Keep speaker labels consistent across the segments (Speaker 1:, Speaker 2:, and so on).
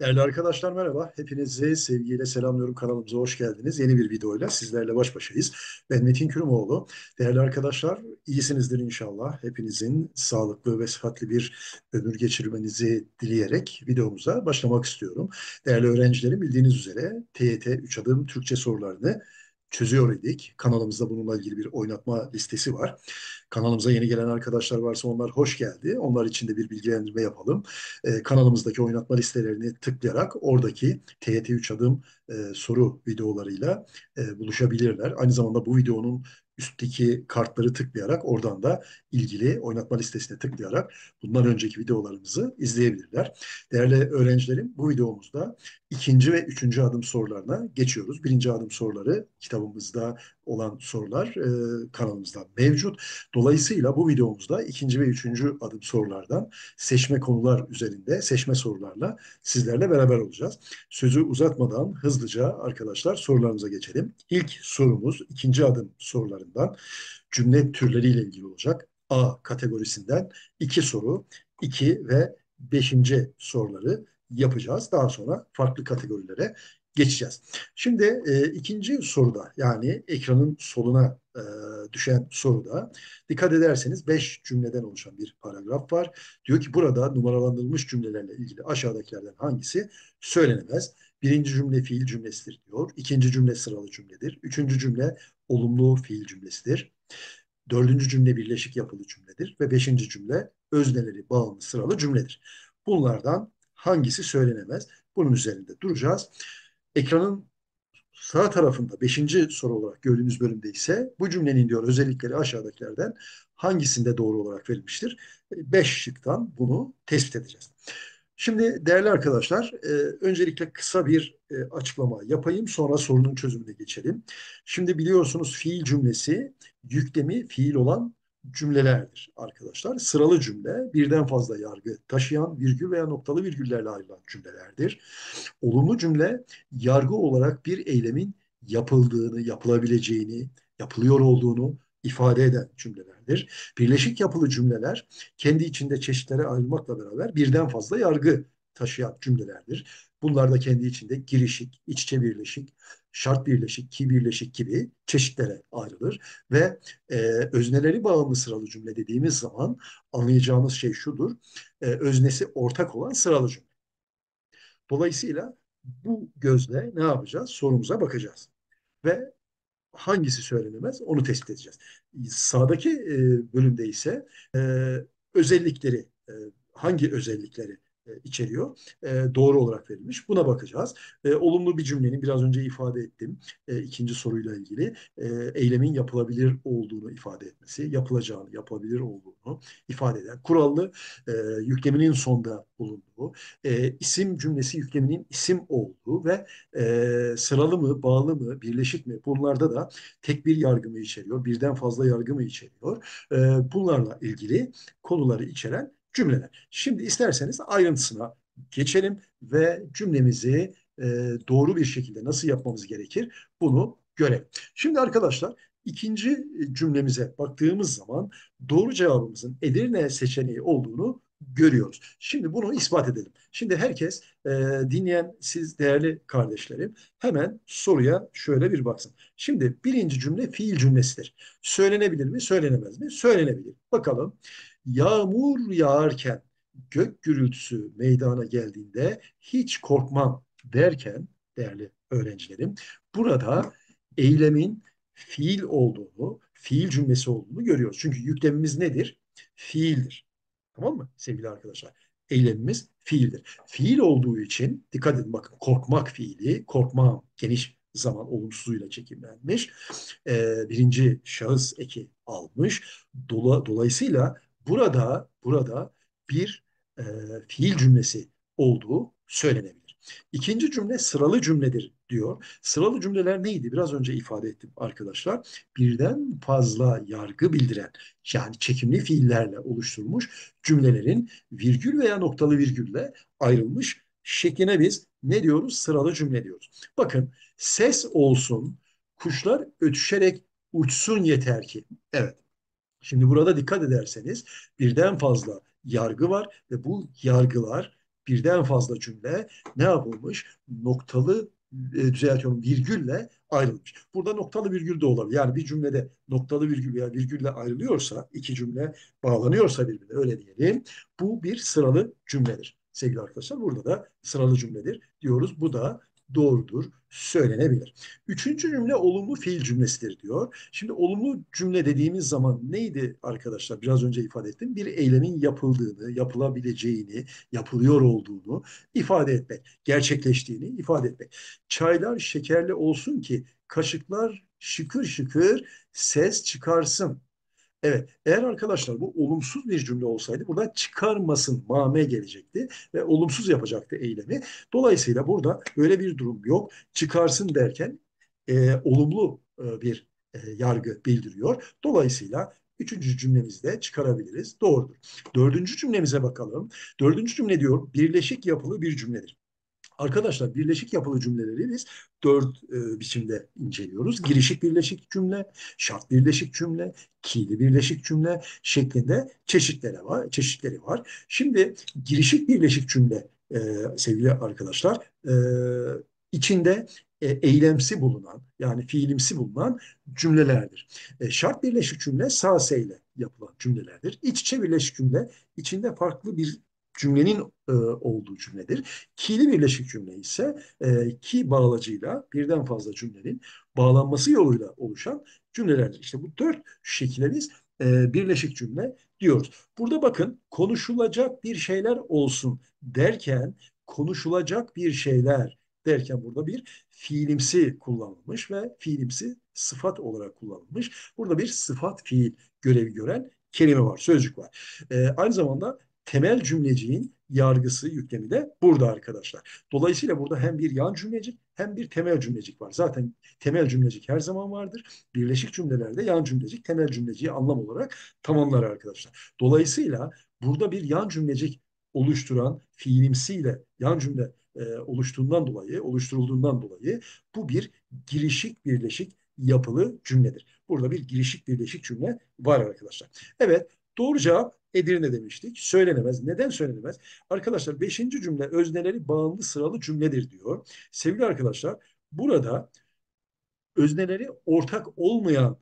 Speaker 1: Değerli arkadaşlar merhaba. Hepinizi sevgiyle selamlıyorum. Kanalımıza hoş geldiniz. Yeni bir videoyla sizlerle baş başayız. Ben Metin Kürümoğlu. Değerli arkadaşlar iyisinizdir inşallah. Hepinizin sağlıklı ve sıhhatli bir ömür geçirmenizi dileyerek videomuza başlamak istiyorum. Değerli öğrencilerim bildiğiniz üzere TYT 3 adım Türkçe sorularını çözüyor idik. Kanalımızda bununla ilgili bir oynatma listesi var. Kanalımıza yeni gelen arkadaşlar varsa onlar hoş geldi. Onlar için de bir bilgilendirme yapalım. Ee, kanalımızdaki oynatma listelerini tıklayarak oradaki TYT 3 adım e, soru videolarıyla e, buluşabilirler. Aynı zamanda bu videonun üstteki kartları tıklayarak oradan da ilgili oynatma listesine tıklayarak bundan önceki videolarımızı izleyebilirler. Değerli öğrencilerim bu videomuzda ikinci ve üçüncü adım sorularına geçiyoruz. Birinci adım soruları kitabımızda olan sorular e, kanalımızda mevcut. Dolayısıyla bu videomuzda ikinci ve üçüncü adım sorulardan seçme konular üzerinde seçme sorularla sizlerle beraber olacağız. Sözü uzatmadan hızlıca arkadaşlar sorularımıza geçelim. İlk sorumuz ikinci adım sorularından cümle türleriyle ilgili olacak. A kategorisinden iki soru, iki ve beşinci soruları yapacağız. Daha sonra farklı kategorilere geçeceğiz. Şimdi e, ikinci soruda yani ekranın soluna e, düşen soruda dikkat ederseniz beş cümleden oluşan bir paragraf var. Diyor ki burada numaralandırılmış cümlelerle ilgili aşağıdakilerden hangisi söylenemez? Birinci cümle fiil cümlesidir diyor. İkinci cümle sıralı cümledir. Üçüncü cümle olumlu fiil cümlesidir. Dördüncü cümle birleşik yapılı cümledir. Ve beşinci cümle özneleri bağımlı sıralı cümledir. Bunlardan hangisi söylenemez? Bunun üzerinde duracağız. Ekranın sağ tarafında beşinci soru olarak gördüğünüz bölümde ise bu cümlenin diyor özellikleri aşağıdakilerden hangisinde doğru olarak verilmiştir? Beş şıktan bunu tespit edeceğiz. Şimdi değerli arkadaşlar, e, öncelikle kısa bir e, açıklama yapayım, sonra sorunun çözümüne geçelim. Şimdi biliyorsunuz fiil cümlesi yüklemi fiil olan cümlelerdir arkadaşlar. Sıralı cümle birden fazla yargı taşıyan virgül veya noktalı virgüllerle ayrılan cümlelerdir. Olumlu cümle yargı olarak bir eylemin yapıldığını, yapılabileceğini, yapılıyor olduğunu ifade eden cümlelerdir. Birleşik yapılı cümleler kendi içinde çeşitlere ayrılmakla beraber birden fazla yargı taşıyan cümlelerdir. Bunlar da kendi içinde girişik, iççe birleşik, şart birleşik, ki birleşik gibi çeşitlere ayrılır ve e, özneleri bağımlı sıralı cümle dediğimiz zaman anlayacağımız şey şudur. E, öznesi ortak olan sıralı cümle. Dolayısıyla bu gözle ne yapacağız? Sorumuza bakacağız. Ve hangisi söylenemez onu tespit edeceğiz. Sağdaki e, bölümde ise e, özellikleri, e, hangi özellikleri içeriyor. E, doğru olarak verilmiş. Buna bakacağız. E, olumlu bir cümlenin biraz önce ifade ettim. ikinci soruyla ilgili eylemin yapılabilir olduğunu ifade etmesi, yapılacağını, yapılabilir olduğunu ifade eden kurallı yükleminin sonda bulunduğu, isim cümlesi yükleminin isim olduğu ve sıralı mı, bağlı mı, birleşik mi bunlarda da tek bir yargı mı içeriyor, birden fazla yargı mı içeriyor? bunlarla ilgili konuları içeren cümleler. Şimdi isterseniz ayrıntısına geçelim ve cümlemizi e, doğru bir şekilde nasıl yapmamız gerekir bunu görelim. Şimdi arkadaşlar ikinci cümlemize baktığımız zaman doğru cevabımızın Edirne seçeneği olduğunu görüyoruz. Şimdi bunu ispat edelim. Şimdi herkes e, dinleyen siz değerli kardeşlerim hemen soruya şöyle bir baksın. Şimdi birinci cümle fiil cümlesidir. Söylenebilir mi? Söylenemez mi? Söylenebilir. Bakalım yağmur yağarken gök gürültüsü meydana geldiğinde hiç korkmam derken değerli öğrencilerim burada eylemin fiil olduğunu, fiil cümlesi olduğunu görüyoruz. Çünkü yüklemimiz nedir? Fiildir. Tamam mı sevgili arkadaşlar? Eylemimiz fiildir. Fiil olduğu için dikkat edin bakın korkmak fiili, korkmam geniş zaman olumsuzluğuyla çekimlenmiş. Ee, birinci şahıs eki almış. Dola, dolayısıyla burada burada bir e, fiil cümlesi olduğu söylenebilir. İkinci cümle sıralı cümledir diyor. Sıralı cümleler neydi? Biraz önce ifade ettim arkadaşlar. Birden fazla yargı bildiren yani çekimli fiillerle oluşturulmuş cümlelerin virgül veya noktalı virgülle ayrılmış şekline biz ne diyoruz? Sıralı cümle diyoruz. Bakın ses olsun, kuşlar ötüşerek uçsun yeter ki. Evet Şimdi burada dikkat ederseniz birden fazla yargı var ve bu yargılar birden fazla cümle ne yapılmış? Noktalı e, düzeltiyorum virgülle ayrılmış. Burada noktalı virgül de olabilir. Yani bir cümlede noktalı virgül veya virgülle ayrılıyorsa, iki cümle bağlanıyorsa birbirine öyle diyelim. Bu bir sıralı cümledir. Sevgili arkadaşlar burada da sıralı cümledir diyoruz. Bu da doğrudur, söylenebilir. Üçüncü cümle olumlu fiil cümlesidir diyor. Şimdi olumlu cümle dediğimiz zaman neydi arkadaşlar? Biraz önce ifade ettim. Bir eylemin yapıldığını, yapılabileceğini, yapılıyor olduğunu ifade etmek, gerçekleştiğini ifade etmek. Çaylar şekerli olsun ki kaşıklar şıkır şıkır ses çıkarsın. Evet, eğer arkadaşlar bu olumsuz bir cümle olsaydı burada çıkarmasın mame gelecekti ve olumsuz yapacaktı eylemi. Dolayısıyla burada böyle bir durum yok. Çıkarsın derken e, olumlu e, bir e, yargı bildiriyor. Dolayısıyla üçüncü cümlemizde çıkarabiliriz. Doğrudur. Dördüncü cümlemize bakalım. Dördüncü cümle diyor birleşik yapılı bir cümledir. Arkadaşlar birleşik yapılı cümleleri biz dört e, biçimde inceliyoruz. Girişik birleşik cümle, şart birleşik cümle, ki'li birleşik cümle şeklinde çeşitleri var. Çeşitleri var. Şimdi girişik birleşik cümle e, sevgili arkadaşlar e, içinde e, eylemsi bulunan yani fiilimsi bulunan cümlelerdir. E, şart birleşik cümle sağ ile yapılan cümlelerdir. İç içe birleşik cümle içinde farklı bir cümlenin e, olduğu cümledir. Ki'li birleşik cümle ise e, ki bağlacıyla birden fazla cümlenin bağlanması yoluyla oluşan cümlelerdir. İşte bu dört şekilde biz e, birleşik cümle diyoruz. Burada bakın konuşulacak bir şeyler olsun derken konuşulacak bir şeyler derken burada bir fiilimsi kullanılmış ve fiilimsi sıfat olarak kullanılmış. Burada bir sıfat fiil görevi gören kelime var, sözcük var. E, aynı zamanda temel cümleciğin yargısı, yüklemi de burada arkadaşlar. Dolayısıyla burada hem bir yan cümlecik hem bir temel cümlecik var. Zaten temel cümlecik her zaman vardır. Birleşik cümlelerde yan cümlecik temel cümleciği anlam olarak tamamlar arkadaşlar. Dolayısıyla burada bir yan cümlecik oluşturan fiilimsiyle yan cümle e, oluştuğundan dolayı, oluşturulduğundan dolayı bu bir girişik birleşik yapılı cümledir. Burada bir girişik birleşik cümle var arkadaşlar. Evet, doğru cevap Edirne demiştik. Söylenemez. Neden söylenemez? Arkadaşlar beşinci cümle özneleri bağımlı sıralı cümledir diyor. Sevgili arkadaşlar burada özneleri ortak olmayan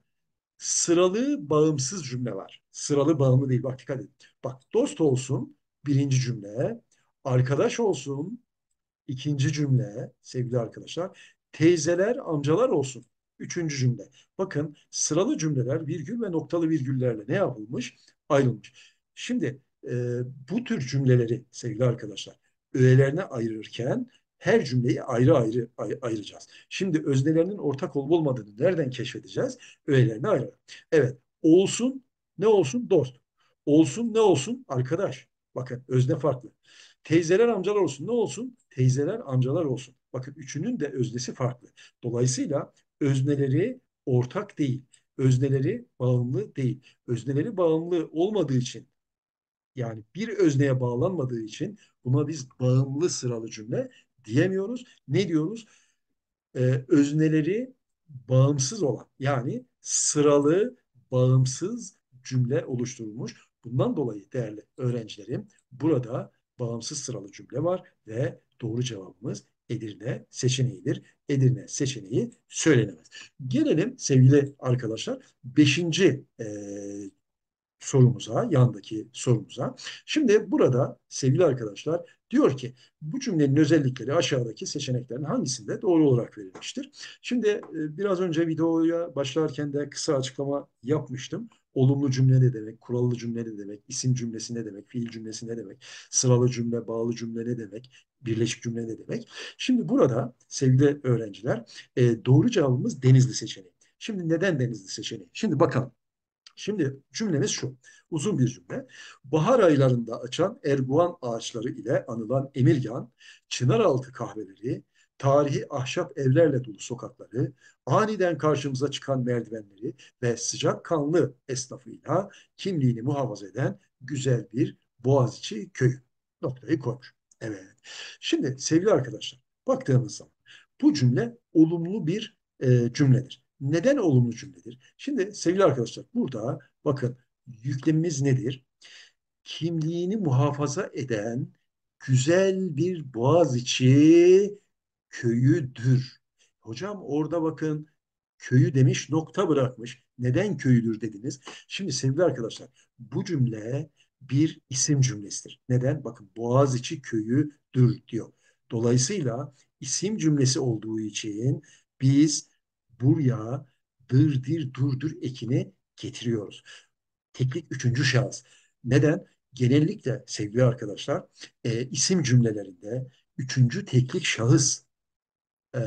Speaker 1: sıralı bağımsız cümle var. Sıralı bağımlı değil. Bak dikkat edin. Bak dost olsun birinci cümle. Arkadaş olsun ikinci cümle sevgili arkadaşlar. Teyzeler, amcalar olsun. Üçüncü cümle. Bakın sıralı cümleler virgül ve noktalı virgüllerle ne yapılmış? Ayrılmış. Şimdi e, bu tür cümleleri sevgili arkadaşlar öğelerine ayırırken her cümleyi ayrı ayrı ay, ayıracağız. Şimdi öznelerinin ortak olup olmadığını nereden keşfedeceğiz? Öğelerine ayıralım. Evet olsun ne olsun dost. Olsun ne olsun arkadaş. Bakın özne farklı. Teyzeler amcalar olsun ne olsun? Teyzeler amcalar olsun. Bakın üçünün de öznesi farklı. Dolayısıyla özneleri ortak değil. Özneleri bağımlı değil. Özneleri bağımlı olmadığı için yani bir özneye bağlanmadığı için buna biz bağımlı sıralı cümle diyemiyoruz. Ne diyoruz? Ee, özneleri bağımsız olan yani sıralı bağımsız cümle oluşturulmuş. Bundan dolayı değerli öğrencilerim burada bağımsız sıralı cümle var ve doğru cevabımız Edirne seçeneğidir. Edirne seçeneği söylenemez. Gelelim sevgili arkadaşlar beşinci e, sorumuza, yandaki sorumuza. Şimdi burada sevgili arkadaşlar diyor ki bu cümlenin özellikleri aşağıdaki seçeneklerin hangisinde doğru olarak verilmiştir? Şimdi e, biraz önce videoya başlarken de kısa açıklama yapmıştım. Olumlu cümle ne demek, kurallı cümle ne demek, isim cümlesi ne demek, fiil cümlesi ne demek, sıralı cümle, bağlı cümle ne demek, birleşik cümle ne demek. Şimdi burada sevgili öğrenciler e, doğru cevabımız Denizli seçeneği. Şimdi neden Denizli seçeneği? Şimdi bakalım. Şimdi cümlemiz şu. Uzun bir cümle. Bahar aylarında açan erguvan ağaçları ile anılan Emirgan, Çınaraltı kahveleri, tarihi ahşap evlerle dolu sokakları, aniden karşımıza çıkan merdivenleri ve sıcak kanlı esnafıyla kimliğini muhafaza eden güzel bir Boğaziçi köyü. Noktayı koymuş. Evet. Şimdi sevgili arkadaşlar baktığımız zaman bu cümle olumlu bir e, cümledir. Neden olumlu cümledir? Şimdi sevgili arkadaşlar burada bakın yüklemimiz nedir? Kimliğini muhafaza eden güzel bir Boğaziçi köyüdür. Hocam orada bakın köyü demiş nokta bırakmış. Neden köyüdür dediniz? Şimdi sevgili arkadaşlar bu cümle bir isim cümlesidir. Neden? Bakın Boğaziçi köyüdür diyor. Dolayısıyla isim cümlesi olduğu için biz buraya dırdır durdur ekini getiriyoruz. Teklik üçüncü şahıs. Neden? Genellikle sevgili arkadaşlar e, isim cümlelerinde üçüncü teklik şahıs e,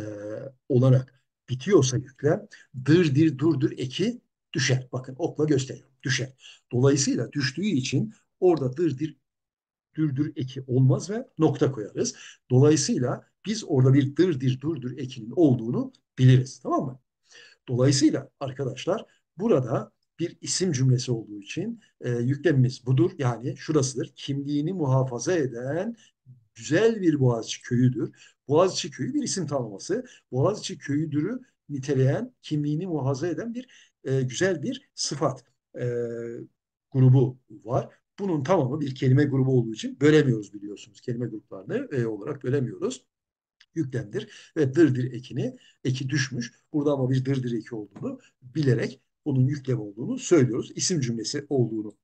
Speaker 1: olarak bitiyorsa yüklem dır dir durdur eki düşer. Bakın okla gösteriyorum. Düşer. Dolayısıyla düştüğü için orada dır dir dürdür eki olmaz ve nokta koyarız. Dolayısıyla biz orada bir dır dir durdur ekinin olduğunu biliriz. Tamam mı? Dolayısıyla arkadaşlar burada bir isim cümlesi olduğu için e, yüklemimiz budur. Yani şurasıdır. Kimliğini muhafaza eden güzel bir Boğaziçi köyüdür. Boğaziçi köyü bir isim tanımlaması. Boğaziçi köyüdürü niteleyen, kimliğini muhafaza eden bir e, güzel bir sıfat e, grubu var. Bunun tamamı bir kelime grubu olduğu için bölemiyoruz biliyorsunuz. Kelime gruplarını e, olarak bölemiyoruz yüklemdir ve dırdır ekini eki düşmüş. Burada ama bir dırdır eki olduğunu bilerek bunun yüklem olduğunu söylüyoruz. İsim cümlesi olduğunu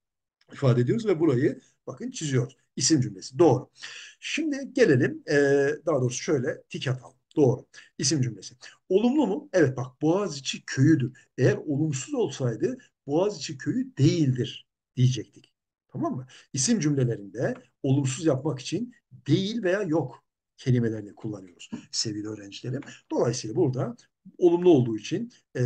Speaker 1: ifade ediyoruz ve burayı bakın çiziyoruz. İsim cümlesi. Doğru. Şimdi gelelim e, daha doğrusu şöyle tik atalım. Doğru. İsim cümlesi. Olumlu mu? Evet bak Boğaziçi köyüdür. Eğer olumsuz olsaydı Boğaziçi köyü değildir diyecektik. Tamam mı? İsim cümlelerinde olumsuz yapmak için değil veya yok kelimelerini kullanıyoruz sevgili öğrencilerim. Dolayısıyla burada olumlu olduğu için e,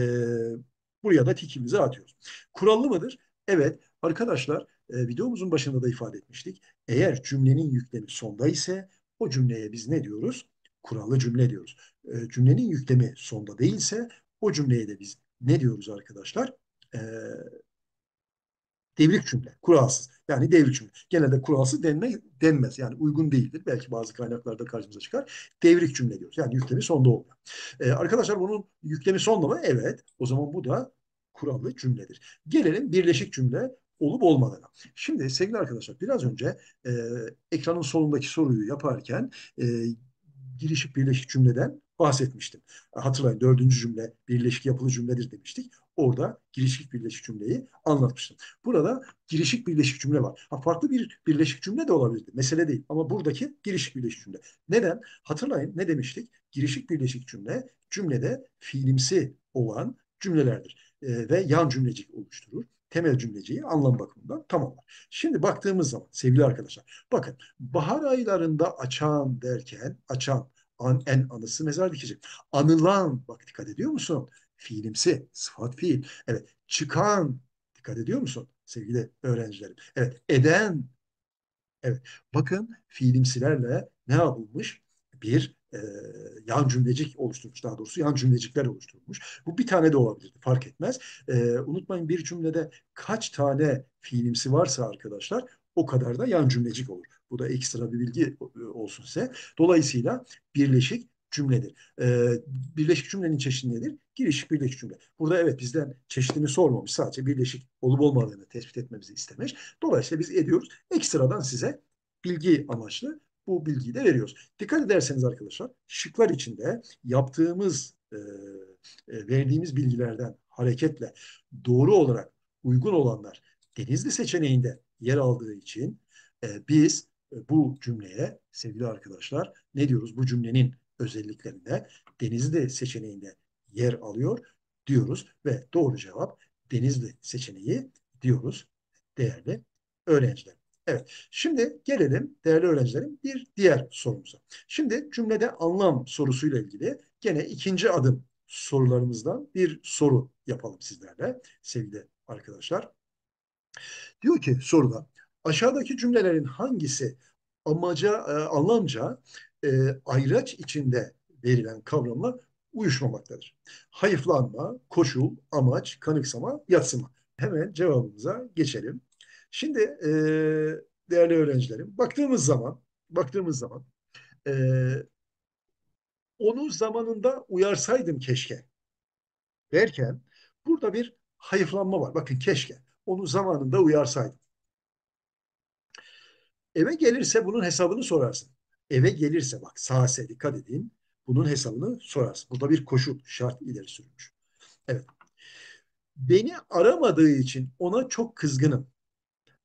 Speaker 1: buraya da tikimizi atıyoruz. Kurallı mıdır? Evet arkadaşlar e, videomuzun başında da ifade etmiştik. Eğer cümlenin yüklemi sonda ise o cümleye biz ne diyoruz? Kurallı cümle diyoruz. E, cümlenin yüklemi sonda değilse o cümleye de biz ne diyoruz arkadaşlar? E, devrik cümle, kuralsız. Yani devrik cümle. Genelde kuralsız denme, denmez. Yani uygun değildir. Belki bazı kaynaklarda karşımıza çıkar. Devrik cümle diyoruz. Yani yüklemi sonda oluyor. Ee, arkadaşlar bunun yüklemi sonda mı? Evet. O zaman bu da kurallı cümledir. Gelelim birleşik cümle olup olmadığına. Şimdi sevgili arkadaşlar biraz önce e, ekranın solundaki soruyu yaparken e, girişik birleşik cümleden bahsetmiştim. Hatırlayın dördüncü cümle birleşik yapılı cümledir demiştik. Orada girişik birleşik cümleyi anlatmıştım. Burada girişik birleşik cümle var. Ha, farklı bir birleşik cümle de olabilirdi. Mesele değil. Ama buradaki girişik birleşik cümle. Neden? Hatırlayın ne demiştik? Girişik birleşik cümle cümlede fiilimsi olan cümlelerdir. E, ve yan cümlecik oluşturur temel cümleciyi anlam bakımından tamamlar. Şimdi baktığımız zaman sevgili arkadaşlar bakın bahar aylarında açan derken açan an, en anısı mezar dikecek. Anılan bak dikkat ediyor musun? Fiilimsi sıfat fiil. Evet çıkan dikkat ediyor musun sevgili öğrencilerim? Evet eden evet bakın fiilimsilerle ne yapılmış? Bir e, yan cümlecik oluşturmuş daha doğrusu yan cümlecikler oluşturmuş. Bu bir tane de olabilirdi fark etmez. E, unutmayın bir cümlede kaç tane fiilimsi varsa arkadaşlar o kadar da yan cümlecik olur. Bu da ekstra bir bilgi olsun size. Dolayısıyla birleşik cümledir. Ee, birleşik cümlenin çeşidi nedir? Girişik birleşik cümle. Burada evet bizden çeşidini sormamış. Sadece birleşik olup olmadığını tespit etmemizi istemiş. Dolayısıyla biz ediyoruz. Ekstradan size bilgi amaçlı bu bilgiyi de veriyoruz. Dikkat ederseniz arkadaşlar şıklar içinde yaptığımız e, e, verdiğimiz bilgilerden hareketle doğru olarak uygun olanlar Denizli seçeneğinde yer aldığı için e, biz e, bu cümleye sevgili arkadaşlar ne diyoruz? Bu cümlenin özelliklerinde Denizli seçeneğinde yer alıyor diyoruz ve doğru cevap Denizli seçeneği diyoruz değerli öğrenciler. Evet, şimdi gelelim değerli öğrencilerim bir diğer sorumuza. Şimdi cümlede anlam sorusuyla ilgili gene ikinci adım sorularımızdan bir soru yapalım sizlerle sevgili arkadaşlar. Diyor ki soruda aşağıdaki cümlelerin hangisi amaca, e, anlamca e, ayraç içinde verilen kavramla uyuşmamaktadır. Hayıflanma, koşul, amaç, kanıksama, yatsıma. Hemen cevabımıza geçelim. Şimdi e, değerli öğrencilerim, baktığımız zaman, baktığımız zaman e, onu zamanında uyarsaydım keşke derken burada bir hayıflanma var. Bakın keşke onu zamanında uyarsaydım. Eve gelirse bunun hesabını sorarsın. Eve gelirse bak sağse dikkat edin. Bunun hesabını sorarsın. Burada bir koşul şart ileri sürülmüş. Evet. Beni aramadığı için ona çok kızgınım.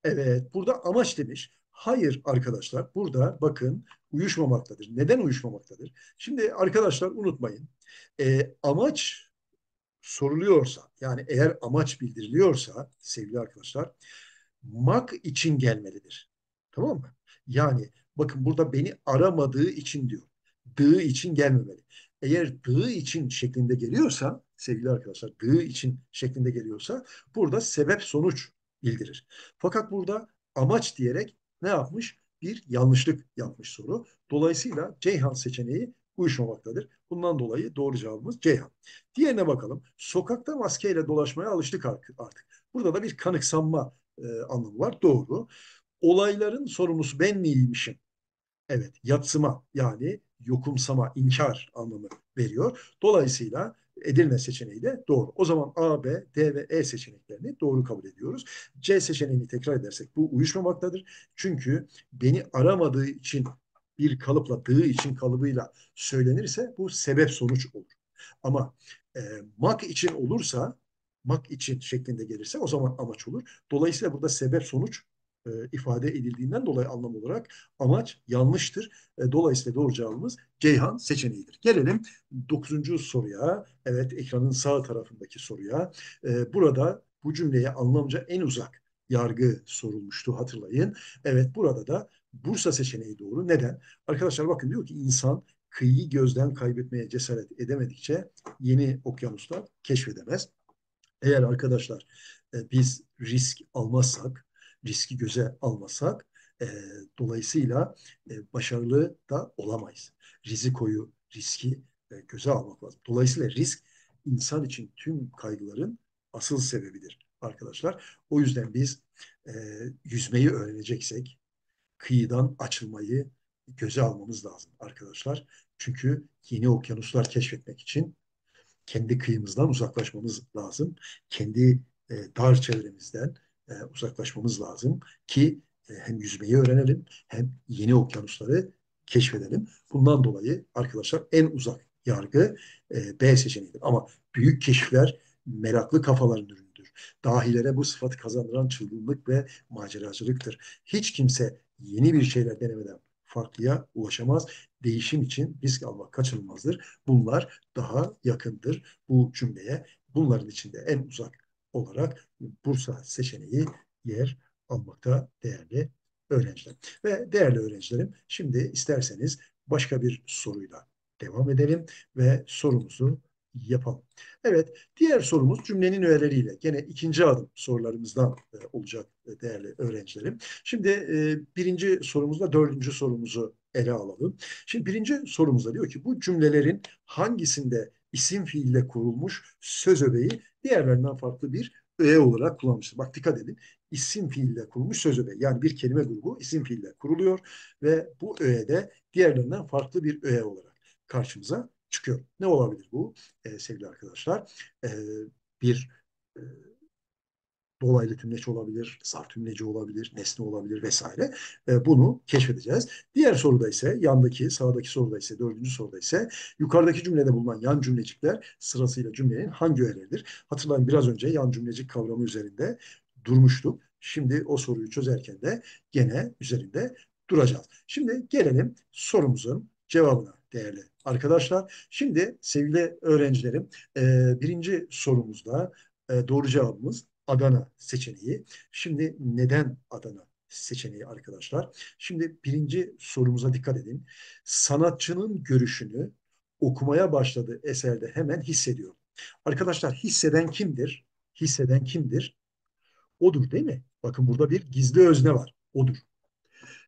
Speaker 1: Evet, burada amaç demiş. Hayır arkadaşlar, burada bakın uyuşmamaktadır. Neden uyuşmamaktadır? Şimdi arkadaşlar unutmayın. E, amaç soruluyorsa, yani eğer amaç bildiriliyorsa sevgili arkadaşlar, mak için gelmelidir. Tamam mı? Yani bakın burada beni aramadığı için diyor. Dığı için gelmemeli. Eğer dığı için şeklinde geliyorsa sevgili arkadaşlar dığı için şeklinde geliyorsa burada sebep sonuç bildirir. Fakat burada amaç diyerek ne yapmış? Bir yanlışlık yapmış soru. Dolayısıyla Ceyhan seçeneği uyuşmamaktadır. Bundan dolayı doğru cevabımız Ceyhan. Diğerine bakalım. Sokakta maskeyle dolaşmaya alıştık artık. Burada da bir kanıksanma e, anlamı var. Doğru. Olayların sorumlusu ben miymişim? Evet, yatsıma yani yokumsama, inkar anlamı veriyor. Dolayısıyla Edirne seçeneği de doğru. O zaman A, B, D ve E seçeneklerini doğru kabul ediyoruz. C seçeneğini tekrar edersek bu uyuşmamaktadır. Çünkü beni aramadığı için bir kalıpla, dığı için kalıbıyla söylenirse bu sebep sonuç olur. Ama e, mak için olursa, mak için şeklinde gelirse o zaman amaç olur. Dolayısıyla burada sebep sonuç e, ifade edildiğinden dolayı anlam olarak amaç yanlıştır. E, dolayısıyla doğru cevabımız Ceyhan seçeneğidir. Gelelim dokuzuncu soruya. Evet ekranın sağ tarafındaki soruya. E, burada bu cümleye anlamca en uzak yargı sorulmuştu hatırlayın. Evet burada da Bursa seçeneği doğru. Neden? Arkadaşlar bakın diyor ki insan kıyıyı gözden kaybetmeye cesaret edemedikçe yeni okyanuslar keşfedemez. Eğer arkadaşlar e, biz risk almazsak, riski göze almasak e, dolayısıyla e, başarılı da olamayız. Rizikoyu, riski e, göze almak lazım. Dolayısıyla risk insan için tüm kaygıların asıl sebebidir arkadaşlar. O yüzden biz e, yüzmeyi öğreneceksek kıyıdan açılmayı göze almamız lazım arkadaşlar. Çünkü yeni okyanuslar keşfetmek için kendi kıyımızdan uzaklaşmamız lazım. Kendi e, dar çevremizden e, uzaklaşmamız lazım ki e, hem yüzmeyi öğrenelim hem yeni okyanusları keşfedelim. Bundan dolayı arkadaşlar en uzak yargı e, B seçeneğidir. Ama büyük keşifler meraklı kafaların ürünüdür. Dahilere bu sıfatı kazandıran çılgınlık ve maceracılıktır. Hiç kimse yeni bir şeyler denemeden farklıya ulaşamaz. Değişim için risk almak kaçınılmazdır. Bunlar daha yakındır bu cümleye. Bunların içinde en uzak olarak Bursa seçeneği yer almakta değerli öğrenciler. Ve değerli öğrencilerim şimdi isterseniz başka bir soruyla devam edelim ve sorumuzu yapalım. Evet, diğer sorumuz cümlenin öğeleriyle. Gene ikinci adım sorularımızdan e, olacak e, değerli öğrencilerim. Şimdi e, birinci sorumuzla dördüncü sorumuzu ele alalım. Şimdi birinci sorumuzda diyor ki bu cümlelerin hangisinde isim fiille kurulmuş söz öbeği diğerlerinden farklı bir öğe olarak kullanmıştır. Bak dikkat edin. İsim fiille kurulmuş söz öbeği. Yani bir kelime grubu isim fiille kuruluyor ve bu öğede diğerlerinden farklı bir öğe olarak karşımıza çıkıyor. Ne olabilir bu e, sevgili arkadaşlar? E, bir e, dolaylı tümleç olabilir, zarf tümleci olabilir, nesne olabilir vesaire. E, bunu keşfedeceğiz. Diğer soruda ise yandaki, sağdaki soruda ise, dördüncü soruda ise yukarıdaki cümlede bulunan yan cümlecikler sırasıyla cümlenin hangi öğeleridir? Hatırlayın biraz önce yan cümlecik kavramı üzerinde durmuştuk. Şimdi o soruyu çözerken de gene üzerinde duracağız. Şimdi gelelim sorumuzun cevabına değerli arkadaşlar. Şimdi sevgili öğrencilerim e, birinci sorumuzda e, doğru cevabımız Adana seçeneği. Şimdi neden Adana seçeneği arkadaşlar? Şimdi birinci sorumuza dikkat edin. Sanatçının görüşünü okumaya başladığı eserde hemen hissediyor. Arkadaşlar hisseden kimdir? Hisseden kimdir? Odur değil mi? Bakın burada bir gizli özne var. Odur.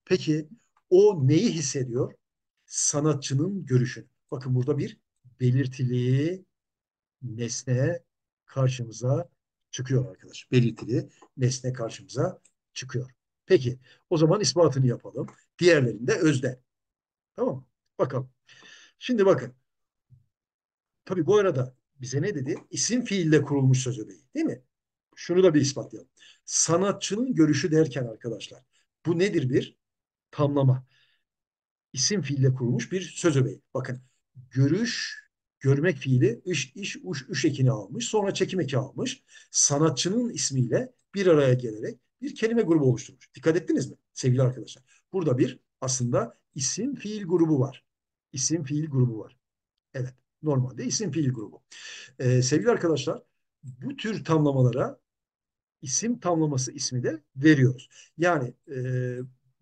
Speaker 1: Peki o neyi hissediyor? Sanatçının görüşünü. Bakın burada bir belirtili nesne karşımıza çıkıyor arkadaş. Belirtili nesne karşımıza çıkıyor. Peki o zaman ispatını yapalım. Diğerlerinde özde. Tamam mı? Bakalım. Şimdi bakın. Tabii bu arada bize ne dedi? İsim fiille kurulmuş söz öbeği değil mi? Şunu da bir ispatlayalım. Sanatçının görüşü derken arkadaşlar bu nedir bir? tamlama. İsim fiille kurulmuş bir söz öbeği. Bakın görüş, görmek fiili iş, iş, uş, üş ekini almış. Sonra çekim eki almış. Sanatçının ismiyle bir araya gelerek bir kelime grubu oluşturmuş. Dikkat ettiniz mi sevgili arkadaşlar? Burada bir aslında isim fiil grubu var. İsim fiil grubu var. Evet. Normalde isim fiil grubu. Ee, sevgili arkadaşlar bu tür tamlamalara isim tamlaması ismi de veriyoruz. Yani e,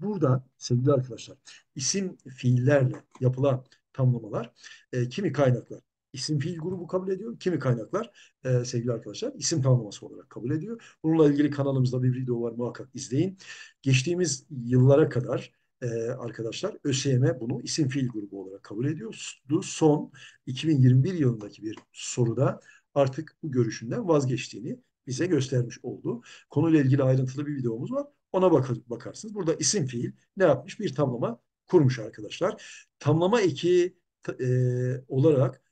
Speaker 1: burada sevgili arkadaşlar isim fiillerle yapılan tamlamalar e, kimi kaynaklar isim fiil grubu kabul ediyor. Kimi kaynaklar e, sevgili arkadaşlar isim tamlaması olarak kabul ediyor. Bununla ilgili kanalımızda bir video var muhakkak izleyin. Geçtiğimiz yıllara kadar e, arkadaşlar ÖSYM bunu isim fiil grubu olarak kabul ediyordu. Son 2021 yılındaki bir soruda artık bu görüşünden vazgeçtiğini bize göstermiş oldu. Konuyla ilgili ayrıntılı bir videomuz var. Ona bakar, bakarsınız. Burada isim fiil ne yapmış? Bir tamlama kurmuş arkadaşlar. Tamlama eki e, olarak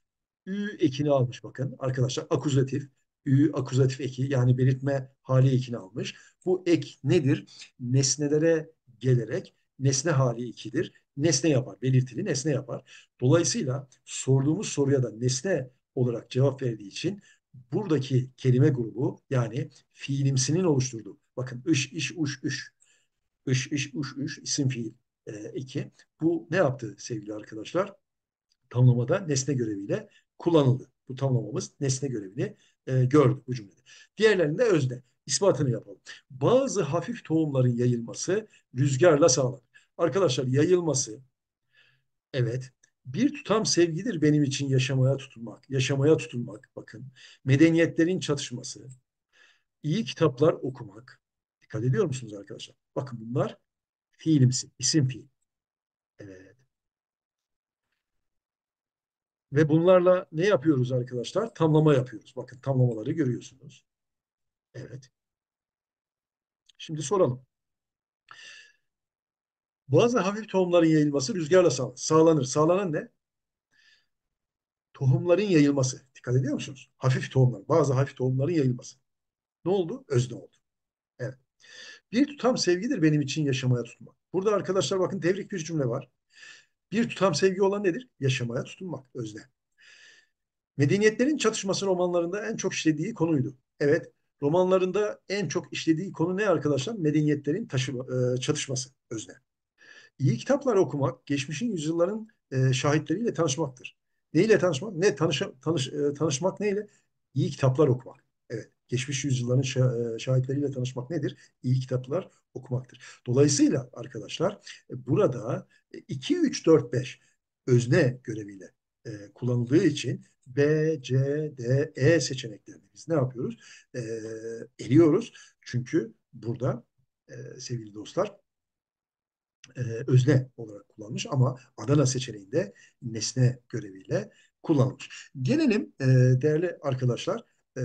Speaker 1: ü ekini almış bakın arkadaşlar. Akuzatif, ü akuzatif eki yani belirtme hali ekini almış. Bu ek nedir? Nesnelere gelerek nesne hali ekidir. Nesne yapar, belirtili nesne yapar. Dolayısıyla sorduğumuz soruya da nesne olarak cevap verdiği için buradaki kelime grubu yani fiilimsinin oluşturduğu bakın ış, iş, uş, üş ış, iş, uş, üş isim fiil e, iki. Bu ne yaptı sevgili arkadaşlar? Tamlamada nesne göreviyle kullanıldı. Bu tamlamamız nesne görevini e, gördü bu cümlede. Diğerlerinde özne. İspatını yapalım. Bazı hafif tohumların yayılması rüzgarla sağlanır. Arkadaşlar yayılması evet bir tutam sevgidir benim için yaşamaya tutunmak. Yaşamaya tutunmak bakın. Medeniyetlerin çatışması. iyi kitaplar okumak. Dikkat ediyor musunuz arkadaşlar? Bakın bunlar fiilimsi, isim fiil. Evet. Ve bunlarla ne yapıyoruz arkadaşlar? Tamlama yapıyoruz. Bakın tamlamaları görüyorsunuz. Evet. Şimdi soralım. Bazı hafif tohumların yayılması rüzgarla sağlanır. Sağlanır. Sağlanan ne? Tohumların yayılması. Dikkat ediyor musunuz? Hafif tohumlar. Bazı hafif tohumların yayılması. Ne oldu? Özne oldu. Bir tutam sevgidir benim için yaşamaya tutmak. Burada arkadaşlar bakın tebrik bir cümle var. Bir tutam sevgi olan nedir? Yaşamaya tutunmak, özne. Medeniyetlerin çatışması romanlarında en çok işlediği konuydu. Evet, romanlarında en çok işlediği konu ne arkadaşlar? Medeniyetlerin taşı, e, çatışması, özne. İyi kitaplar okumak, geçmişin yüzyılların e, şahitleriyle tanışmaktır. Neyle tanışmak? Ne tanış, tanış, e, tanışmak neyle? İyi kitaplar okumak. Geçmiş yüzyılların şah, şahitleriyle tanışmak nedir? İyi kitaplar okumaktır. Dolayısıyla arkadaşlar burada 2, 3, 4, 5 özne göreviyle e, kullanıldığı için B, C, D, E seçeneklerini biz ne yapıyoruz? E, eliyoruz. Çünkü burada e, sevgili dostlar e, özne olarak kullanmış ama Adana seçeneğinde nesne göreviyle kullanılmış. Gelelim e, değerli arkadaşlar e,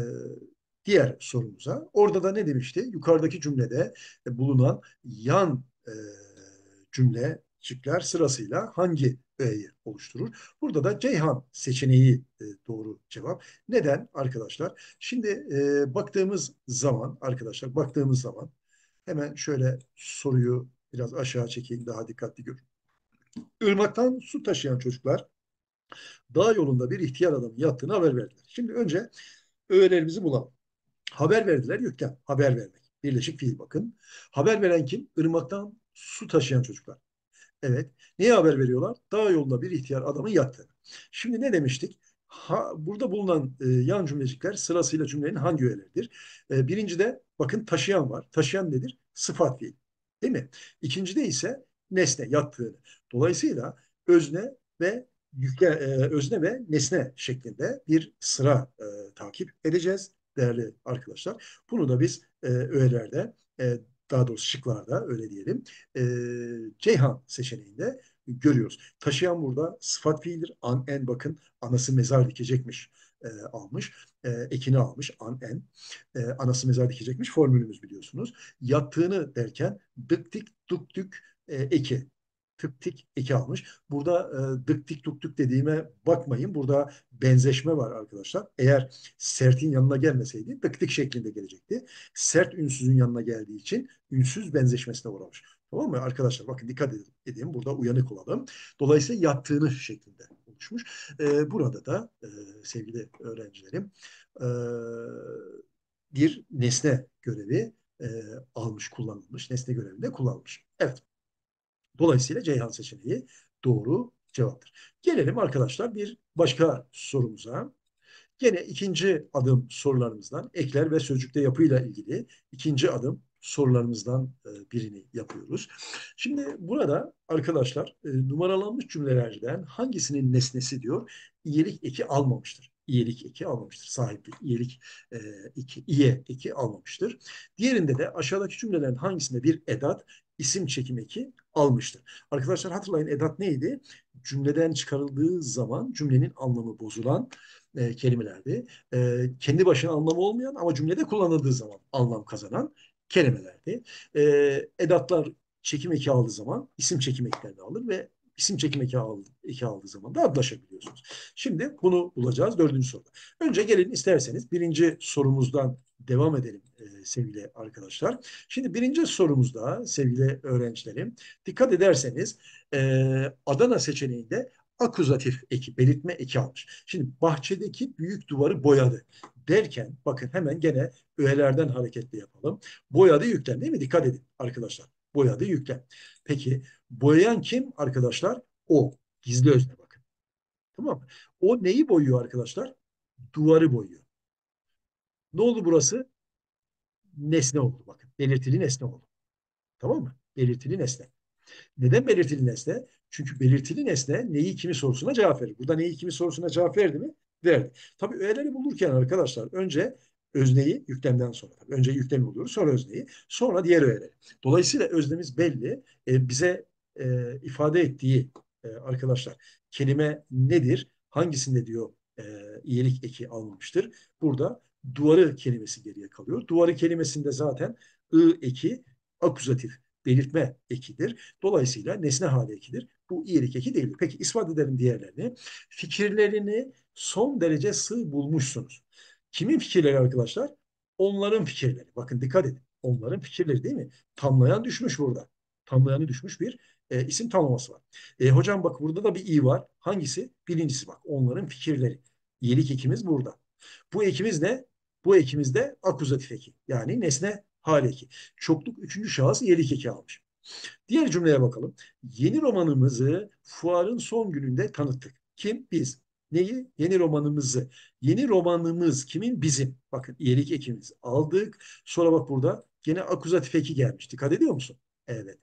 Speaker 1: diğer sorumuza. Orada da ne demişti? Yukarıdaki cümlede bulunan yan e, cümlecikler sırasıyla hangi öğeyi oluşturur? Burada da Ceyhan seçeneği e, doğru cevap. Neden arkadaşlar? Şimdi e, baktığımız zaman arkadaşlar baktığımız zaman hemen şöyle soruyu biraz aşağı çekeyim daha dikkatli görün. Irmaktan su taşıyan çocuklar dağ yolunda bir ihtiyar adamın yattığını haber verdiler. Şimdi önce öğelerimizi bulalım. Haber verdiler yüklem. Haber vermek. Birleşik fiil bakın. Haber veren kim? Irmaktan su taşıyan çocuklar. Evet. Neye haber veriyorlar? Dağ yolunda bir ihtiyar adamın yattığını. Şimdi ne demiştik? Ha, burada bulunan e, yan cümlecikler sırasıyla cümlenin hangi öğeleridir? E, birincide bakın taşıyan var. Taşıyan nedir? Sıfat fiil. Değil mi? İkincide ise nesne, yattığını. Dolayısıyla özne ve yükle, e, özne ve nesne şeklinde bir sıra e, takip edeceğiz değerli arkadaşlar. Bunu da biz e, öğelerde e, daha doğrusu şıklarda öyle diyelim e, Ceyhan seçeneğinde görüyoruz. Taşıyan burada sıfat fiildir. An en bakın anası mezar dikecekmiş e, almış. E, ekini almış an en. E, anası mezar dikecekmiş formülümüz biliyorsunuz. Yattığını derken dık dik duk dük e, eki tık tik eki almış. Burada e, dık tik tuk tuk dediğime bakmayın. Burada benzeşme var arkadaşlar. Eğer sertin yanına gelmeseydi dık tik şeklinde gelecekti. Sert ünsüzün yanına geldiği için ünsüz benzeşmesine uğramış. Tamam mı arkadaşlar? Bakın dikkat edin. Burada uyanık olalım. Dolayısıyla yattığını şeklinde oluşmuş. E, burada da e, sevgili öğrencilerim e, bir nesne görevi e, almış, kullanılmış. Nesne görevinde kullanılmış. Evet. Dolayısıyla Ceyhan seçeneği doğru cevaptır. Gelelim arkadaşlar bir başka sorumuza. Gene ikinci adım sorularımızdan ekler ve sözcükte yapıyla ilgili ikinci adım sorularımızdan e, birini yapıyoruz. Şimdi burada arkadaşlar e, numaralanmış cümlelerden hangisinin nesnesi diyor iyilik eki almamıştır. İyilik eki almamıştır. Sahiplik, iyilik e, eki, iye eki almamıştır. Diğerinde de aşağıdaki cümlelerin hangisinde bir edat isim çekim eki almıştır. Arkadaşlar hatırlayın edat neydi? Cümleden çıkarıldığı zaman cümlenin anlamı bozulan e, kelimelerdi. E, kendi başına anlamı olmayan ama cümlede kullanıldığı zaman anlam kazanan kelimelerdi. E, edatlar çekim eki aldığı zaman isim çekim eklerini alır ve isim çekim eki, aldı, eki aldığı zaman da adlaşabiliyorsunuz. Şimdi bunu bulacağız dördüncü soruda. Önce gelin isterseniz birinci sorumuzdan devam edelim e, sevgili arkadaşlar. Şimdi birinci sorumuzda sevgili öğrencilerim dikkat ederseniz e, Adana seçeneğinde akuzatif eki, belirtme eki almış. Şimdi bahçedeki büyük duvarı boyadı derken bakın hemen gene öğelerden hareketli yapalım. Boyadı yüklem değil mi? Dikkat edin arkadaşlar. Boyadı yüklem. Peki boyayan kim arkadaşlar? O. Gizli özne bakın. Tamam mı? O neyi boyuyor arkadaşlar? Duvarı boyuyor. Ne oldu burası? Nesne oldu bakın. Belirtili nesne oldu. Tamam mı? Belirtili nesne. Neden belirtili nesne? Çünkü belirtili nesne neyi kimi sorusuna cevap verir. Burada neyi kimi sorusuna cevap verdi mi? Verdi. Tabii öğeleri bulurken arkadaşlar önce özneyi yüklemden sonra. Önce yüklemi buluyoruz sonra özneyi sonra diğer öğeleri. Dolayısıyla öznemiz belli. E, bize e, ifade ettiği e, arkadaşlar kelime nedir? Hangisinde diyor e, iyilik eki almamıştır? Burada duvarı kelimesi geriye kalıyor. Duvarı kelimesinde zaten ı eki akuzatif belirtme ekidir. Dolayısıyla nesne hali ekidir. Bu iyilik eki değildir. Peki ispat edelim diğerlerini. Fikirlerini son derece sığ bulmuşsunuz. Kimin fikirleri arkadaşlar? Onların fikirleri. Bakın dikkat edin. Onların fikirleri değil mi? Tamlayan düşmüş burada. Tamlayanı düşmüş bir e, isim tamlaması var. E, hocam bak burada da bir i var. Hangisi? Birincisi bak onların fikirleri. İyilik ekimiz burada. Bu ekimiz ne? Bu ekimiz de akuzatif eki. Yani nesne hal eki. Çokluk üçüncü şahıs iyilik eki almış. Diğer cümleye bakalım. Yeni romanımızı fuarın son gününde tanıttık. Kim? Biz. Neyi? Yeni romanımızı. Yeni romanımız kimin? Bizim. Bakın iyilik ekimiz aldık. Sonra bak burada gene akuzatif eki gelmiş. Dikkat ediyor musun? Evet.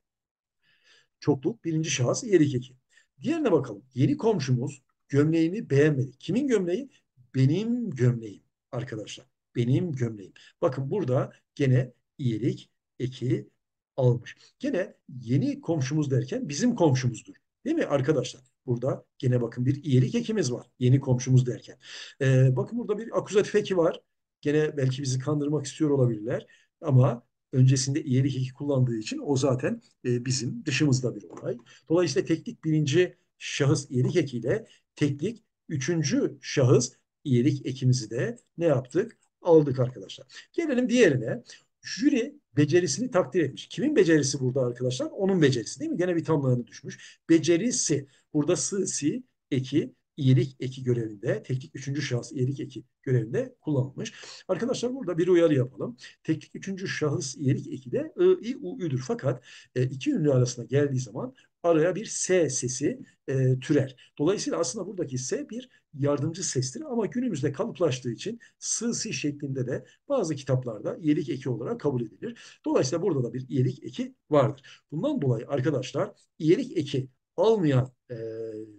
Speaker 1: Çokluk birinci şahıs iyilik eki. Diğerine bakalım. Yeni komşumuz gömleğini beğenmedi. Kimin gömleği? Benim gömleğim arkadaşlar. Benim gömleğim. Bakın burada gene iyilik eki almış. Gene yeni komşumuz derken bizim komşumuzdur. Değil mi arkadaşlar? Burada gene bakın bir iyilik ekimiz var. Yeni komşumuz derken. Ee, bakın burada bir akuzatif eki var. Gene belki bizi kandırmak istiyor olabilirler. Ama öncesinde iyilik eki kullandığı için o zaten e, bizim dışımızda bir olay. Dolayısıyla teknik birinci şahıs iyilik ekiyle teknik üçüncü şahıs iyilik ekimizi de ne yaptık? Aldık arkadaşlar. Gelelim diğerine. Jüri becerisini takdir etmiş. Kimin becerisi burada arkadaşlar? Onun becerisi değil mi? Gene bir tamlığını düşmüş. Becerisi. Burada sı, si, eki, iyilik eki görevinde, teknik üçüncü şahıs iyilik eki görevinde kullanılmış. Arkadaşlar burada bir uyarı yapalım. Teknik üçüncü şahıs iyilik eki de ı, i, u, ü'dür. Fakat e, iki ünlü arasına geldiği zaman araya bir S sesi e, türer. Dolayısıyla aslında buradaki S bir yardımcı sestir ama günümüzde kalıplaştığı için sı si şeklinde de bazı kitaplarda iyilik eki olarak kabul edilir. Dolayısıyla burada da bir iyilik eki vardır. Bundan dolayı arkadaşlar iyilik eki almayan e,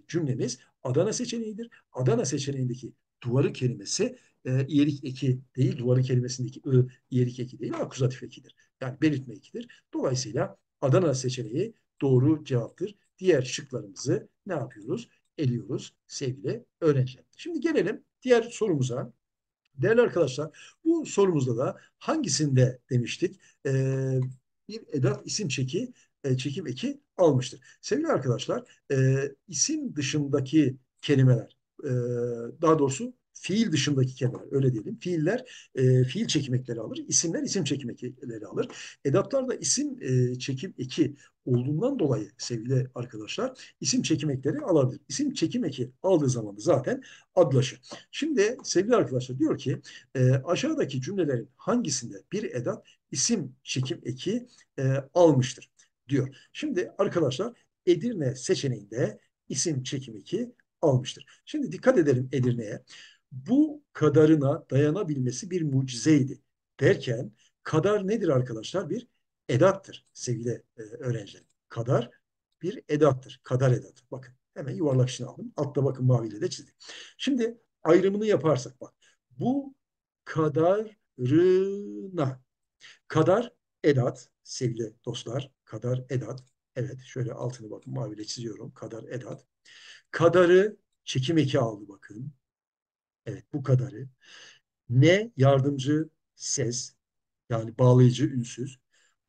Speaker 1: cümlemiz Adana seçeneğidir. Adana seçeneğindeki duvarı kelimesi e, iyilik eki değil, duvarı kelimesindeki ı iyilik eki değil, akuzatif ekidir. Yani belirtme ekidir. Dolayısıyla Adana seçeneği doğru cevaptır. Diğer şıklarımızı ne yapıyoruz? Eliyoruz sevgili öğrenciler. Şimdi gelelim diğer sorumuza. Değerli arkadaşlar bu sorumuzda da hangisinde demiştik? Ee, bir edat isim çeki e, çekim eki almıştır. Sevgili arkadaşlar e, isim dışındaki kelimeler e, daha doğrusu fiil dışındaki kelimeler öyle diyelim. Fiiller e, fiil çekim ekleri alır. İsimler isim çekim ekleri alır. Edatlar da isim e, çekim eki olduğundan dolayı sevgili arkadaşlar isim çekim ekleri alabilir. İsim çekim eki aldığı zaman zaten adlaşır. Şimdi sevgili arkadaşlar diyor ki e, aşağıdaki cümlelerin hangisinde bir edat isim çekim eki e, almıştır diyor. Şimdi arkadaşlar Edirne seçeneğinde isim çekim eki almıştır. Şimdi dikkat edelim Edirne'ye. Bu kadarına dayanabilmesi bir mucizeydi derken kadar nedir arkadaşlar? Bir edattır sevgili e, öğrenciler. Kadar bir edattır. Kadar edatı. Bakın hemen yuvarlak içine aldım. Altta bakın maviyle de çizdim. Şimdi ayrımını yaparsak bak. Bu kadarına kadar edat sevgili dostlar. Kadar edat. Evet şöyle altını bakın maviyle çiziyorum. Kadar edat. Kadarı çekim eki aldı bakın. Evet bu kadarı. Ne yardımcı ses yani bağlayıcı ünsüz.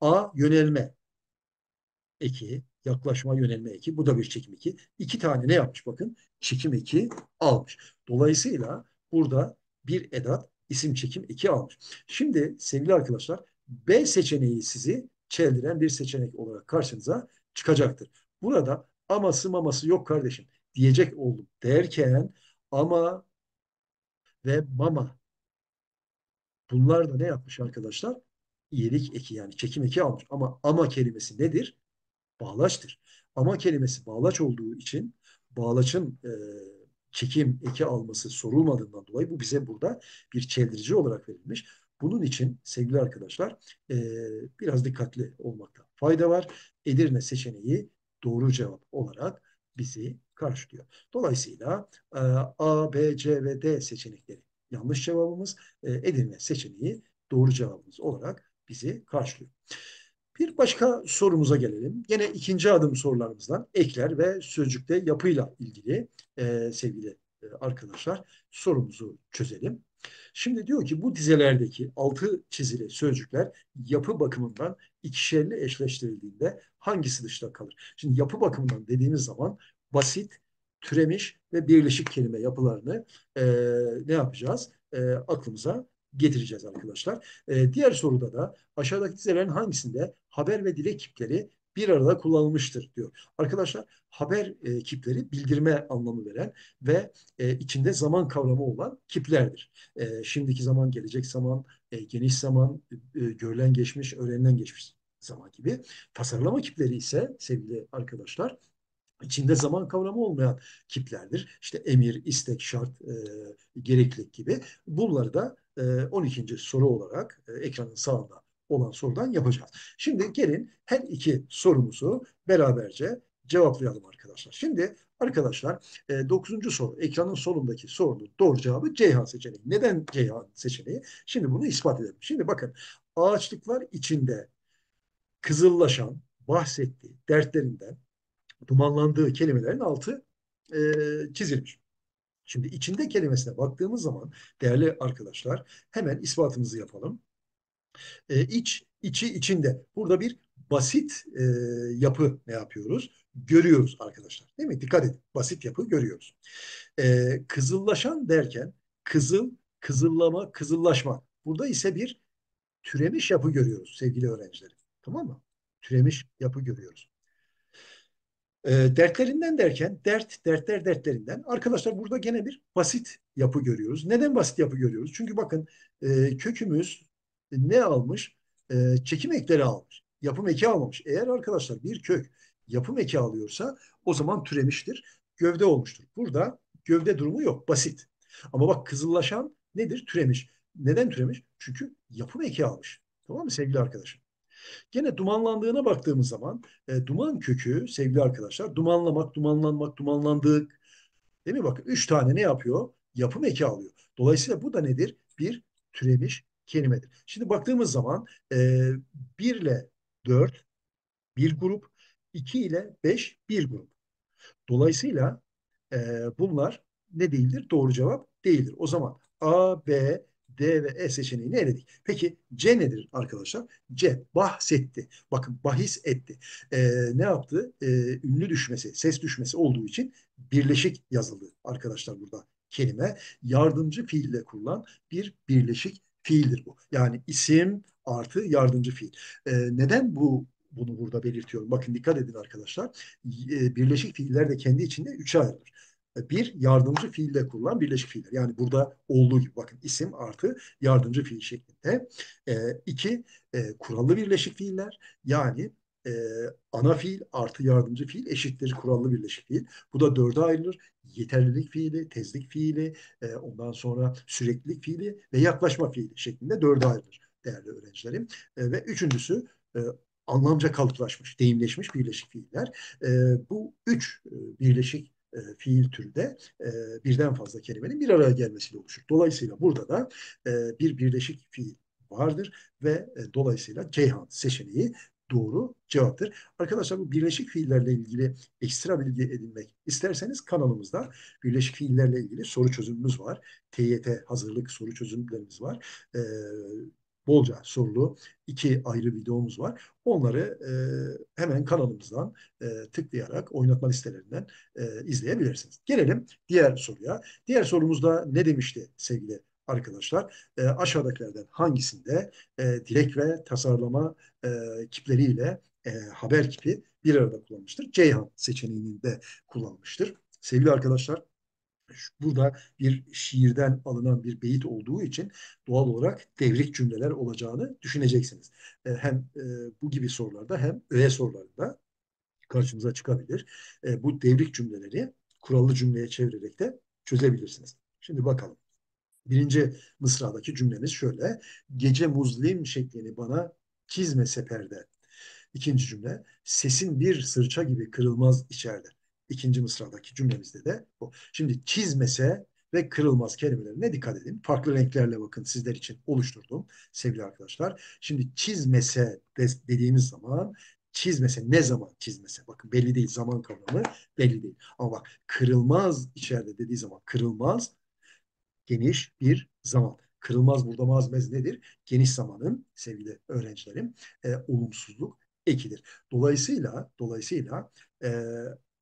Speaker 1: A yönelme eki, yaklaşma yönelme eki. Bu da bir çekim eki. İki tane ne yapmış bakın? Çekim eki almış. Dolayısıyla burada bir edat isim çekim eki almış. Şimdi sevgili arkadaşlar B seçeneği sizi çeldiren bir seçenek olarak karşınıza çıkacaktır. Burada aması maması yok kardeşim diyecek oldum derken ama ve mama bunlar da ne yapmış arkadaşlar? İyilik eki yani çekim eki almış. Ama ama kelimesi nedir? Bağlaçtır. Ama kelimesi bağlaç olduğu için bağlaçın e, çekim eki alması sorulmadığından dolayı bu bize burada bir çeldirici olarak verilmiş. Bunun için sevgili arkadaşlar e, biraz dikkatli olmakta fayda var. Edirne seçeneği doğru cevap olarak bizi karşılıyor. Dolayısıyla e, A, B, C ve D seçenekleri yanlış cevabımız. E, Edirne seçeneği doğru cevabımız olarak bizi karşılıyor. Bir başka sorumuza gelelim. Yine ikinci adım sorularımızdan ekler ve sözcükte yapıyla ilgili e, sevgili e, arkadaşlar sorumuzu çözelim. Şimdi diyor ki bu dizelerdeki altı çizili sözcükler yapı bakımından ikişerli eşleştirildiğinde hangisi dışta kalır? Şimdi yapı bakımından dediğimiz zaman basit, türemiş ve birleşik kelime yapılarını e, ne yapacağız? E, aklımıza getireceğiz arkadaşlar. E, diğer soruda da aşağıdaki dizelerin hangisinde haber ve dilek kipleri bir arada kullanılmıştır diyor. Arkadaşlar haber e, kipleri bildirme anlamı veren ve e, içinde zaman kavramı olan kiplerdir. E, şimdiki zaman, gelecek zaman, e, geniş zaman, e, görülen geçmiş, öğrenilen geçmiş zaman gibi. Tasarlama kipleri ise sevgili arkadaşlar içinde zaman kavramı olmayan kiplerdir. İşte emir, istek, şart, e, gereklilik gibi. Bunları da e, 12. soru olarak e, ekranın sağında olan sorudan yapacağız. Şimdi gelin her iki sorumuzu beraberce cevaplayalım arkadaşlar. Şimdi arkadaşlar e, 9. soru ekranın solundaki sorunun doğru cevabı Ceyhan seçeneği. Neden Ceyhan seçeneği? Şimdi bunu ispat edelim. Şimdi bakın ağaçlıklar içinde kızıllaşan, bahsettiği dertlerinden dumanlandığı kelimelerin altı e, çizilmiş. Şimdi içinde kelimesine baktığımız zaman değerli arkadaşlar hemen ispatımızı yapalım. E, iç, içi içinde. Burada bir basit e, yapı ne yapıyoruz? Görüyoruz arkadaşlar. Değil mi? Dikkat edin. Basit yapı görüyoruz. E, kızıllaşan derken kızıl, kızıllama, kızıllaşma. Burada ise bir türemiş yapı görüyoruz sevgili öğrencilerim. Tamam mı? Türemiş yapı görüyoruz. E, dertlerinden derken dert, dertler dertlerinden. Arkadaşlar burada gene bir basit yapı görüyoruz. Neden basit yapı görüyoruz? Çünkü bakın e, kökümüz ne almış? E, çekim ekleri almış. Yapım eki almamış. Eğer arkadaşlar bir kök yapım eki alıyorsa o zaman türemiştir. Gövde olmuştur. Burada gövde durumu yok. Basit. Ama bak kızıllaşan nedir? Türemiş. Neden türemiş? Çünkü yapım eki almış. Tamam mı sevgili arkadaşım? Gene dumanlandığına baktığımız zaman e, duman kökü sevgili arkadaşlar dumanlamak, dumanlanmak, dumanlandık. Değil mi? Bakın üç tane ne yapıyor? Yapım eki alıyor. Dolayısıyla bu da nedir? Bir türemiş kelimedir. Şimdi baktığımız zaman e, 1 ile 4 bir grup, 2 ile 5 bir grup. Dolayısıyla e, bunlar ne değildir? Doğru cevap değildir. O zaman A, B, D ve E seçeneğini eledik. Peki C nedir arkadaşlar? C bahsetti. Bakın bahis etti. Ee, ne yaptı? Ee, ünlü düşmesi, ses düşmesi olduğu için birleşik yazıldı arkadaşlar burada kelime yardımcı fiille kurulan bir birleşik fiildir bu. Yani isim artı yardımcı fiil. E, neden bu bunu burada belirtiyorum? Bakın dikkat edin arkadaşlar. E, birleşik fiiller de kendi içinde üçe ayrılır. E, bir yardımcı fiille kurulan birleşik fiiller. Yani burada olduğu gibi bakın isim artı yardımcı fiil şeklinde. E, iki e, kurallı birleşik fiiller. Yani e, ana fiil artı yardımcı fiil eşittir kurallı birleşik fiil. Bu da dörde ayrılır. Yeterlilik fiili, tezlik fiili, e, ondan sonra süreklilik fiili ve yaklaşma fiili şeklinde dörde ayrılır değerli öğrencilerim. E, ve üçüncüsü e, anlamca kalıplaşmış, deyimleşmiş birleşik fiiller. E, bu üç e, birleşik e, fiil türü de e, birden fazla kelimenin bir araya gelmesiyle oluşur. Dolayısıyla burada da e, bir birleşik fiil vardır ve e, dolayısıyla Ceyhan seçeneği doğru cevaptır. Arkadaşlar bu birleşik fiillerle ilgili ekstra bilgi edinmek isterseniz kanalımızda birleşik fiillerle ilgili soru çözümümüz var. TYT hazırlık soru çözümlerimiz var. Ee, bolca sorulu iki ayrı videomuz var. Onları e, hemen kanalımızdan e, tıklayarak oynatma listelerinden e, izleyebilirsiniz. Gelelim diğer soruya. Diğer sorumuzda ne demişti sevgili arkadaşlar? E, aşağıdakilerden hangisinde e, dilek ve tasarlama e, kipleriyle e, haber kipi bir arada kullanmıştır? Ceyhan seçeneğinde kullanmıştır. Sevgili arkadaşlar burada bir şiirden alınan bir beyit olduğu için doğal olarak devrik cümleler olacağını düşüneceksiniz. E, hem e, bu gibi sorularda hem öğe sorularında karşınıza çıkabilir. E, bu devrik cümleleri kurallı cümleye çevirerek de çözebilirsiniz. Şimdi bakalım. Birinci mısradaki cümlemiz şöyle. Gece muzlim şeklini bana çizme seperde. İkinci cümle. Sesin bir sırça gibi kırılmaz içeride. İkinci mısradaki cümlemizde de bu. Şimdi çizmese ve kırılmaz kelimelerine dikkat edin. Farklı renklerle bakın sizler için oluşturdum sevgili arkadaşlar. Şimdi çizmese dediğimiz zaman çizmese ne zaman çizmese bakın belli değil zaman kavramı belli değil. Ama bak kırılmaz içeride dediği zaman kırılmaz geniş bir zaman. Kırılmaz burada mazmez nedir? Geniş zamanın sevgili öğrencilerim e, olumsuzluk ekidir. Dolayısıyla dolayısıyla e,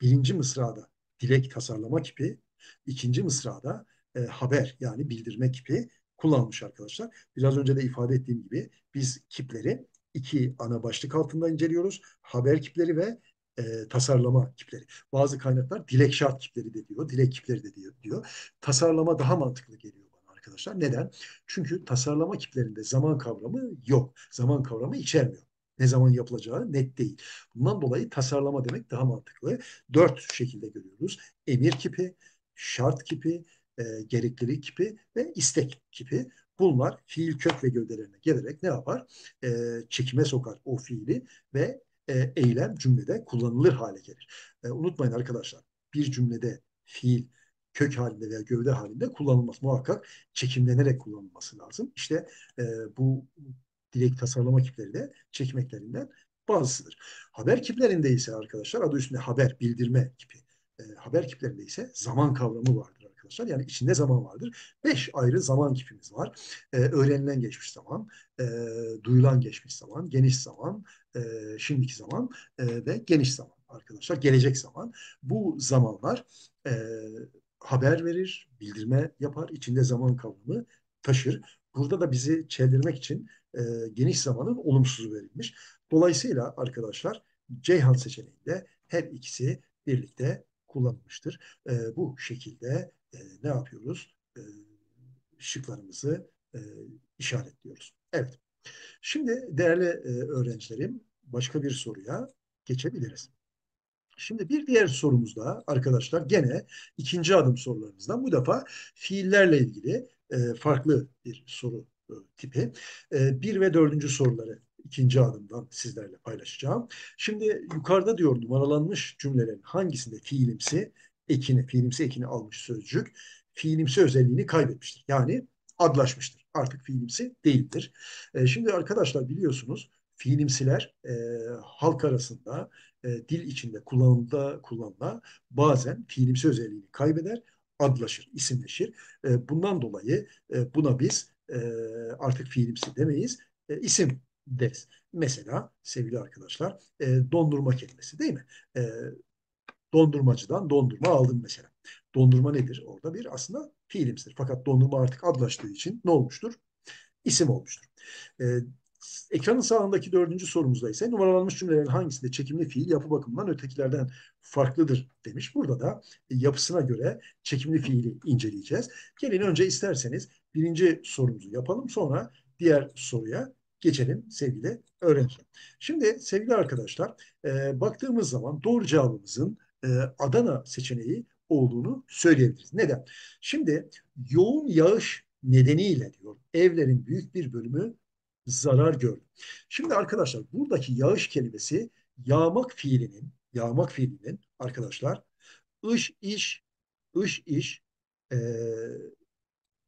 Speaker 1: birinci mısrada dilek tasarlama kipi, ikinci mısrada e, haber yani bildirme kipi kullanılmış arkadaşlar. Biraz önce de ifade ettiğim gibi biz kipleri iki ana başlık altında inceliyoruz. Haber kipleri ve e, tasarlama kipleri. Bazı kaynaklar dilek şart kipleri de diyor, dilek kipleri de diyor. diyor. Tasarlama daha mantıklı geliyor bana arkadaşlar. Neden? Çünkü tasarlama kiplerinde zaman kavramı yok. Zaman kavramı içermiyor. Ne zaman yapılacağı net değil. Bundan dolayı tasarlama demek daha mantıklı. Dört şekilde görüyoruz. Emir kipi, şart kipi, e, gereklilik kipi ve istek kipi. Bunlar fiil kök ve gövdelerine gelerek ne yapar? E, çekime sokar o fiili ve e, eylem cümlede kullanılır hale gelir. E, unutmayın arkadaşlar bir cümlede fiil kök halinde veya gövde halinde kullanılmaz. Muhakkak çekimlenerek kullanılması lazım. İşte e, bu dilek tasarlama kipleri de çekmeklerinden bazısıdır. Haber kiplerinde ise arkadaşlar adı üstünde haber, bildirme kipi. E, haber kiplerinde ise zaman kavramı vardır arkadaşlar. Yani içinde zaman vardır. Beş ayrı zaman kipimiz var. E, öğrenilen geçmiş zaman, e, duyulan geçmiş zaman, geniş zaman, e, şimdiki zaman e, ve geniş zaman arkadaşlar. Gelecek zaman. Bu zamanlar e, haber verir, bildirme yapar. içinde zaman kavramı taşır. Burada da bizi çeldirmek için e, geniş zamanın olumsuzu verilmiş. Dolayısıyla arkadaşlar Ceyhan seçeneğinde her ikisi birlikte kullanılmıştır. E, bu şekilde e, ne yapıyoruz? E, şıklarımızı e, işaretliyoruz. Evet. Şimdi değerli e, öğrencilerim başka bir soruya geçebiliriz. Şimdi bir diğer sorumuzda arkadaşlar gene ikinci adım sorularımızdan bu defa fiillerle ilgili e, farklı bir soru e, tipi. Bir ve dördüncü soruları ikinci adımdan sizlerle paylaşacağım. Şimdi yukarıda diyor numaralanmış cümlelerin hangisinde fiilimsi ekini, fiilimsi ekini almış sözcük fiilimsi özelliğini kaybetmiştir. Yani adlaşmıştır. Artık fiilimsi değildir. E, şimdi arkadaşlar biliyorsunuz fiilimsiler e, halk arasında e, dil içinde kullanıla kullanıla bazen fiilimsi özelliğini kaybeder, adlaşır, isimleşir. E, bundan dolayı e, buna biz e, artık fiilimsi demeyiz, e, isim deriz. Mesela sevgili arkadaşlar e, dondurma kelimesi değil mi? E, dondurmacıdan dondurma aldım mesela. Dondurma nedir? Orada bir aslında fiilimsidir. Fakat dondurma artık adlaştığı için ne olmuştur? İsim olmuştur. Ee, ekranın sağındaki dördüncü sorumuzda ise numaralanmış cümlelerin hangisinde çekimli fiil yapı bakımından ötekilerden farklıdır demiş. Burada da yapısına göre çekimli fiili inceleyeceğiz. Gelin önce isterseniz birinci sorumuzu yapalım. Sonra diğer soruya geçelim sevgili öğrenciler. Şimdi sevgili arkadaşlar e, baktığımız zaman doğru cevabımızın e, Adana seçeneği olduğunu söyleyebiliriz. Neden? Şimdi yoğun yağış nedeniyle diyor evlerin büyük bir bölümü zarar gördü. Şimdi arkadaşlar buradaki yağış kelimesi yağmak fiilinin yağmak fiilinin arkadaşlar ış iş ış iş e,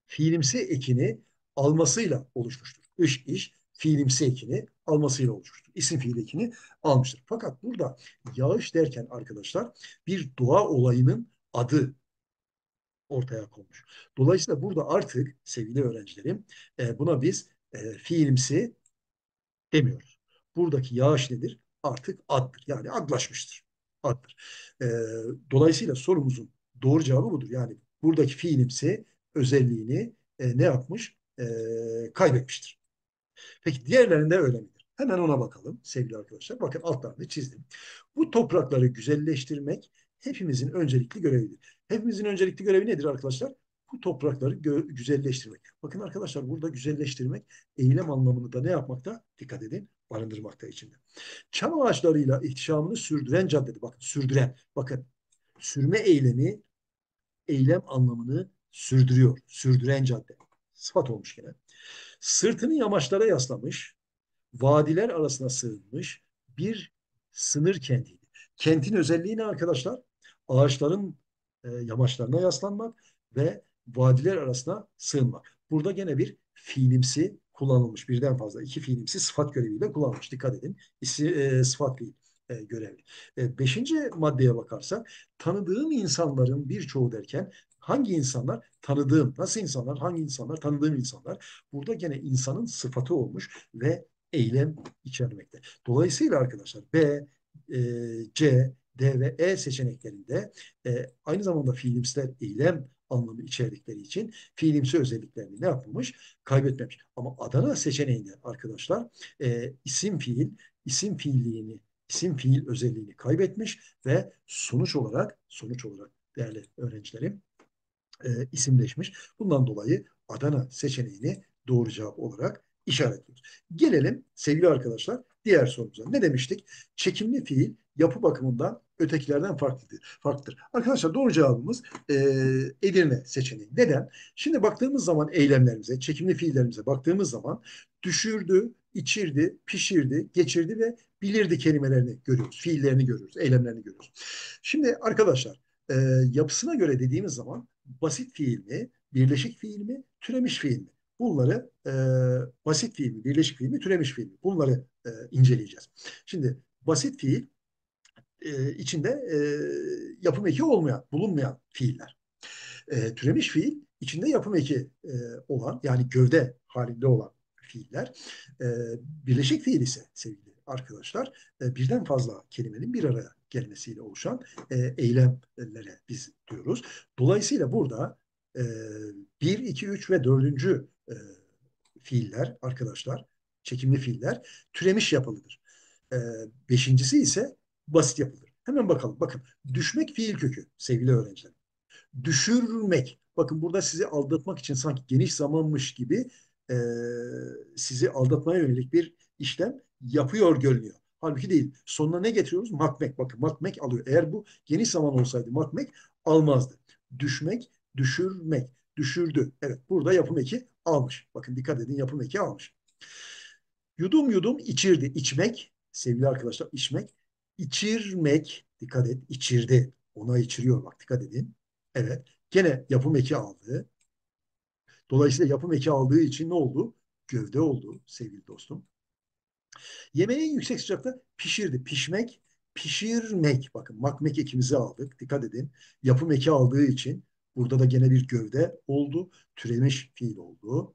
Speaker 1: fiilimsi ekini almasıyla oluşmuştur. Iş iş fiilimsi ekini almasıyla oluşmuştur. İsim fiil ekini almıştır. Fakat burada yağış derken arkadaşlar bir doğa olayının adı ortaya konmuş. Dolayısıyla burada artık sevgili öğrencilerim e, buna biz e, fiilimsi demiyoruz. Buradaki yağış nedir? Artık addır. Yani adlaşmıştır. Addır. E, dolayısıyla sorumuzun doğru cevabı budur. Yani buradaki fiilimsi özelliğini e, ne yapmış? E, kaybetmiştir. Peki diğerlerinde öyle midir? Hemen ona bakalım sevgili arkadaşlar. Bakın altlarını çizdim. Bu toprakları güzelleştirmek hepimizin öncelikli görevidir. Hepimizin öncelikli görevi nedir arkadaşlar? Bu toprakları güzelleştirmek. Bakın arkadaşlar burada güzelleştirmek eylem anlamını da ne yapmakta? Dikkat edin barındırmakta içinde. Çam ağaçlarıyla ihtişamını sürdüren caddede. Bakın sürdüren. Bakın sürme eylemi eylem anlamını sürdürüyor. Sürdüren cadde. Sıfat olmuş gene. Sırtını yamaçlara yaslamış, vadiler arasına sığınmış bir sınır kentiydi. Kentin özelliği ne arkadaşlar? Ağaçların e, yamaçlarına yaslanmak ve vadiler arasına sığınmak. Burada gene bir fiilimsi kullanılmış. Birden fazla iki fiilimsi sıfat göreviyle kullanılmış. Dikkat edin. İsi, e, sıfat fiil e, görevi. E, beşinci maddeye bakarsak tanıdığım insanların birçoğu derken hangi insanlar? Tanıdığım. Nasıl insanlar? Hangi insanlar? Tanıdığım insanlar. Burada gene insanın sıfatı olmuş ve eylem içermekte. Dolayısıyla arkadaşlar B, e, C, D ve E seçeneklerinde e, aynı zamanda fiilimsler eylem anlamı içerdikleri için fiilimsi özelliklerini ne yapılmış? Kaybetmemiş. Ama Adana seçeneğinde arkadaşlar e, isim fiil, isim fiilliğini, isim fiil özelliğini kaybetmiş ve sonuç olarak sonuç olarak değerli öğrencilerim e, isimleşmiş. Bundan dolayı Adana seçeneğini doğru cevap olarak işaretliyoruz. Gelelim sevgili arkadaşlar diğer sorumuza. Ne demiştik? Çekimli fiil yapı bakımından ötekilerden farklıdır. farklıdır. Arkadaşlar doğru cevabımız e, Edirne seçeneği. Neden? Şimdi baktığımız zaman eylemlerimize, çekimli fiillerimize baktığımız zaman düşürdü, içirdi, pişirdi, geçirdi ve bilirdi kelimelerini görüyoruz. Fiillerini görüyoruz, eylemlerini görüyoruz. Şimdi arkadaşlar e, yapısına göre dediğimiz zaman basit fiil mi, birleşik fiil mi, türemiş fiil mi? Bunları e, basit fiil mi, birleşik fiil mi, türemiş fiil mi? Bunları e, inceleyeceğiz. Şimdi basit fiil e, içinde e, yapım eki olmayan, bulunmayan fiiller. E, türemiş fiil içinde yapım eki e, olan yani gövde halinde olan fiiller. Birleşik fiil ise sevgili arkadaşlar birden fazla kelimenin bir araya gelmesiyle oluşan eylemlere biz diyoruz. Dolayısıyla burada e, 1, 2, 3 ve 4. E, fiiller arkadaşlar, çekimli fiiller türemiş yapılıdır. Beşincisi ise basit yapılır. Hemen bakalım. Bakın düşmek fiil kökü sevgili öğrenciler. Düşürmek. Bakın burada sizi aldatmak için sanki geniş zamanmış gibi e, sizi aldatmaya yönelik bir işlem yapıyor görünüyor. Halbuki değil. Sonuna ne getiriyoruz? Makmek. Bakın makmek alıyor. Eğer bu geniş zaman olsaydı makmek almazdı. Düşmek, düşürmek, düşürdü. Evet burada yapım eki almış. Bakın dikkat edin yapım eki almış. Yudum yudum içirdi. İçmek, sevgili arkadaşlar içmek. İçirmek, dikkat et, içirdi. Ona içiriyor bak dikkat edin. Evet. Gene yapım eki aldı. Dolayısıyla yapım eki aldığı için ne oldu? Gövde oldu sevgili dostum. Yemeği yüksek sıcakta pişirdi. Pişmek, pişirmek. Bakın makmek ekimizi aldık. Dikkat edin. Yapım eki aldığı için burada da gene bir gövde oldu. Türemiş fiil oldu.